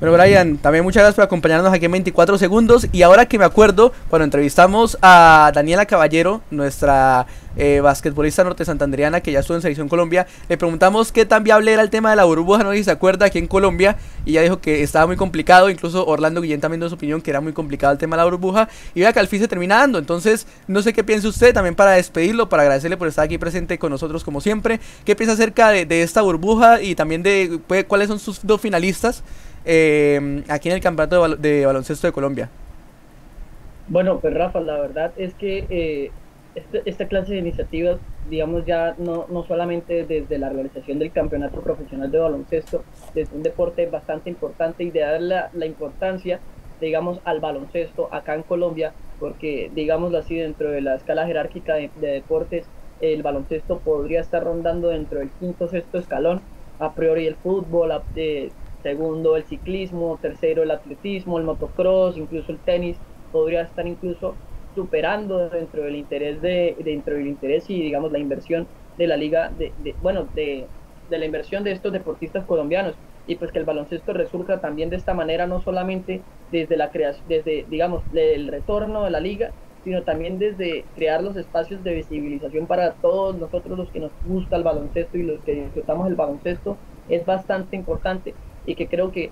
Bueno, Brian, también muchas gracias por acompañarnos aquí en 24 segundos. Y ahora que me acuerdo, cuando entrevistamos a Daniela Caballero, nuestra eh, basquetbolista norte santandriana que ya estuvo en Selección Colombia, le preguntamos qué tan viable era el tema de la burbuja, no sé si se acuerda, aquí en Colombia. Y ella dijo que estaba muy complicado. Incluso Orlando Guillén también dio su opinión que era muy complicado el tema de la burbuja. Y vea que al fin se termina dando. Entonces, no sé qué piensa usted también para despedirlo, para agradecerle por estar aquí presente con nosotros como siempre. ¿Qué piensa acerca de, de esta burbuja y también de pues, cuáles son sus dos finalistas? Eh, aquí en el campeonato de, bal- de baloncesto de Colombia. Bueno, pues Rafa, la verdad es que eh, este- esta clase de iniciativas, digamos ya no, no solamente desde la realización del campeonato profesional de baloncesto, desde un deporte bastante importante y de dar la, la importancia, digamos, al baloncesto acá en Colombia, porque, digámoslo así, dentro de la escala jerárquica de, de deportes, el baloncesto podría estar rondando dentro del quinto sexto escalón, a priori el fútbol, a- eh, segundo el ciclismo, tercero el atletismo, el motocross, incluso el tenis, podría estar incluso superando dentro del interés de dentro del interés y digamos la inversión de la liga de, bueno de, de la inversión de estos deportistas colombianos. Y pues que el baloncesto resurja también de esta manera no solamente desde la creación desde digamos el retorno de la liga sino también desde crear los espacios de visibilización para todos nosotros los que nos gusta el baloncesto y los que disfrutamos el baloncesto es bastante importante y que creo que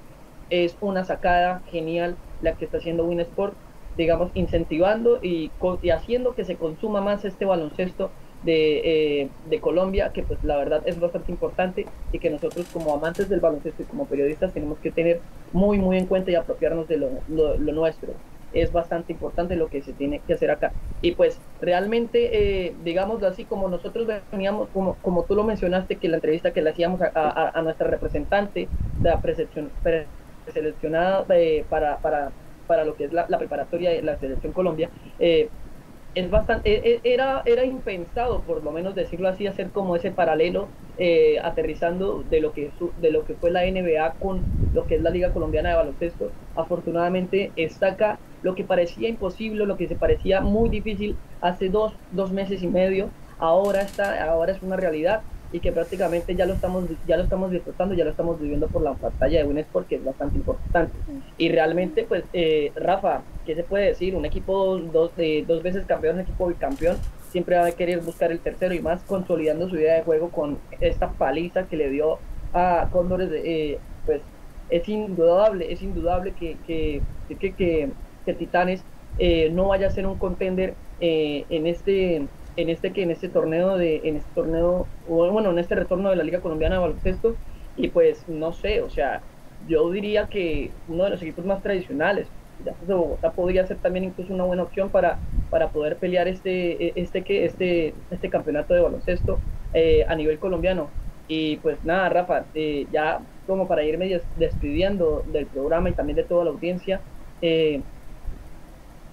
es una sacada genial la que está haciendo Winsport, digamos, incentivando y, y haciendo que se consuma más este baloncesto de, eh, de, Colombia, que pues la verdad es bastante importante y que nosotros como amantes del baloncesto y como periodistas tenemos que tener muy, muy en cuenta y apropiarnos de lo, lo, lo nuestro es bastante importante lo que se tiene que hacer acá. Y pues realmente, eh, digamos así, como nosotros veníamos, como, como tú lo mencionaste, que la entrevista que le hacíamos a, nuestra representante, la preseleccionada eh, para, para, para lo que es la, preparatoria de la selección Colombia, eh, es bastante, e, era, era impensado, por lo menos decirlo así, hacer como ese paralelo eh, aterrizando de lo, que, de lo que fue la NBA con lo que es la Liga Colombiana de Baloncesto. Afortunadamente está acá lo que parecía imposible, lo que se parecía muy difícil hace dos, dos meses y medio, ahora, está, ahora es una realidad y que prácticamente ya lo estamos ya lo estamos disfrutando, ya lo estamos viviendo por la pantalla de Winsport, que es bastante importante. Y realmente, pues, eh, Rafa, ¿qué se puede decir? Un equipo dos, de dos veces campeón, un equipo bicampeón, siempre va a querer buscar el tercero y más consolidando su idea de juego con esta paliza que le dio a Cóndores, eh, pues es indudable, es indudable que, que, que, que, Titanes eh, no vaya a ser un contender eh, en este en este que en este torneo de en este torneo bueno en este retorno de la liga colombiana de baloncesto y pues no sé o sea yo diría que uno de los equipos más tradicionales de Bogotá podría ser también incluso una buena opción para para poder pelear este este que este este campeonato de baloncesto eh, a nivel colombiano. Y pues nada Rafa eh, ya como para irme despidiendo del programa y también de toda la audiencia eh,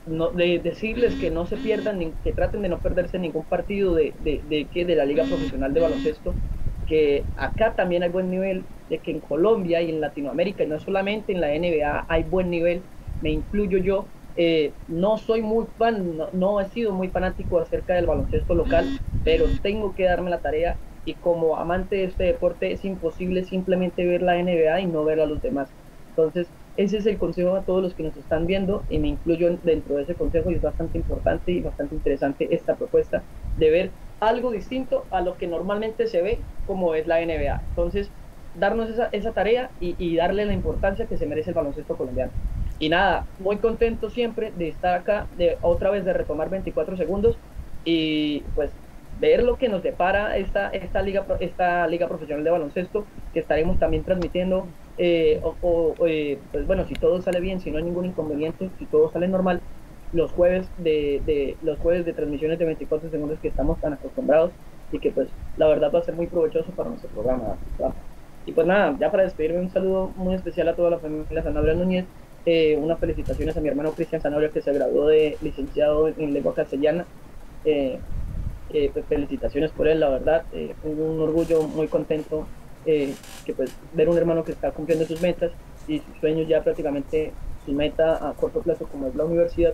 no, de decirles que no se pierdan, que traten de no perderse ningún partido de, de, que de la Liga Profesional de Baloncesto, que acá también hay buen nivel, de que en Colombia y en Latinoamérica, y no solamente en la NBA, hay buen nivel, me incluyo yo. Eh, no soy muy fan, no, no, he sido muy fanático acerca del baloncesto local, pero tengo que darme la tarea y como amante de este deporte es imposible simplemente ver la NBA y no ver a los demás. Entonces, ese es el consejo a todos los que nos están viendo y me incluyo dentro de ese consejo y es bastante importante y bastante interesante esta propuesta de ver algo distinto a lo que normalmente se ve como es la NBA. Entonces, darnos esa, esa tarea y, darle la importancia que se merece el baloncesto colombiano. Y nada, muy contento siempre de estar acá, de otra vez de retomar 24 segundos y pues ver lo que nos depara esta, esta, liga, esta liga profesional de baloncesto que estaremos también transmitiendo eh, o, eh, pues bueno, si todo sale bien, si no hay ningún inconveniente, si todo sale normal, los jueves de, los jueves de transmisiones de 24 segundos que estamos tan acostumbrados y que pues la verdad va a ser muy provechoso para nuestro programa. Y pues nada, ya para despedirme un saludo muy especial a toda la familia Sanabria Núñez, eh, unas felicitaciones a mi hermano Cristian Sanabria que se graduó de licenciado en lengua castellana. Eh, pues felicitaciones por él, la verdad, un orgullo muy contento eh, que pues ver un hermano que está cumpliendo sus metas y sus sueños ya prácticamente su meta a corto plazo como es la universidad.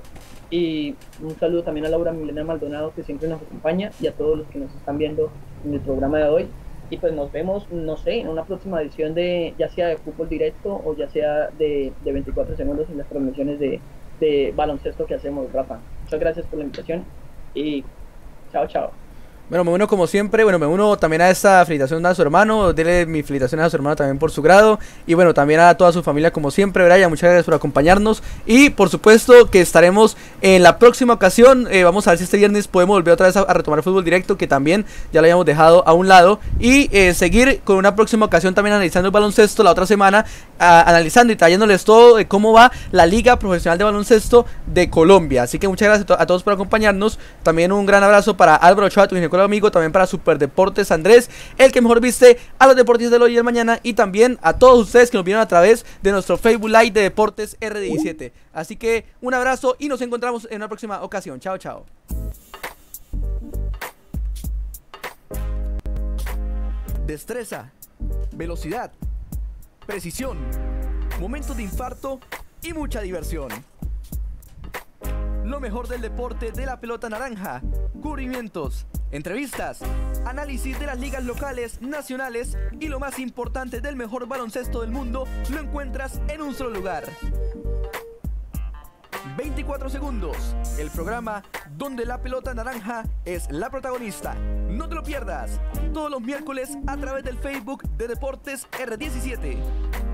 Y un saludo también a Laura Milena Maldonado que siempre nos acompaña y a todos los que nos están viendo en el programa de hoy. Y pues nos vemos no sé en una próxima edición de ya sea de fútbol directo o ya sea de, de 24 segundos en las transmisiones de, de baloncesto que hacemos Rafa. Muchas gracias por la invitación y chao chao bueno, me uno como siempre, bueno, me uno también a esta felicitación a su hermano, dele mi felicitación a su hermano también por su grado y bueno, también a toda su familia como siempre, Brian, muchas gracias por acompañarnos y por supuesto que estaremos en la próxima ocasión, eh, vamos a ver si este viernes podemos volver otra vez a, retomar el fútbol directo que también ya lo habíamos dejado a un lado y eh, seguir con una próxima ocasión también analizando el baloncesto la otra semana, analizando y trayéndoles todo de cómo va la Liga Profesional de Baloncesto de Colombia, así que muchas gracias a, todos por acompañarnos, también un gran abrazo para Álvaro Ochoa, tu amigo, también para Super Deportes Andrés, el que mejor viste a los deportistas del hoy y el mañana y también a todos ustedes que nos vieron a través de nuestro Facebook Live de Deportes R17. Así que un abrazo y nos encontramos en una próxima ocasión. Chao, chao. Destreza, velocidad, precisión, momentos de infarto y mucha diversión. Lo mejor del deporte de la pelota naranja, cubrimientos, entrevistas, análisis de las ligas locales, nacionales y lo más importante del mejor baloncesto del mundo lo encuentras en un solo lugar. 24 segundos, el programa donde la pelota naranja es la protagonista. No te lo pierdas, todos los miércoles a través del Facebook de Deportes R17.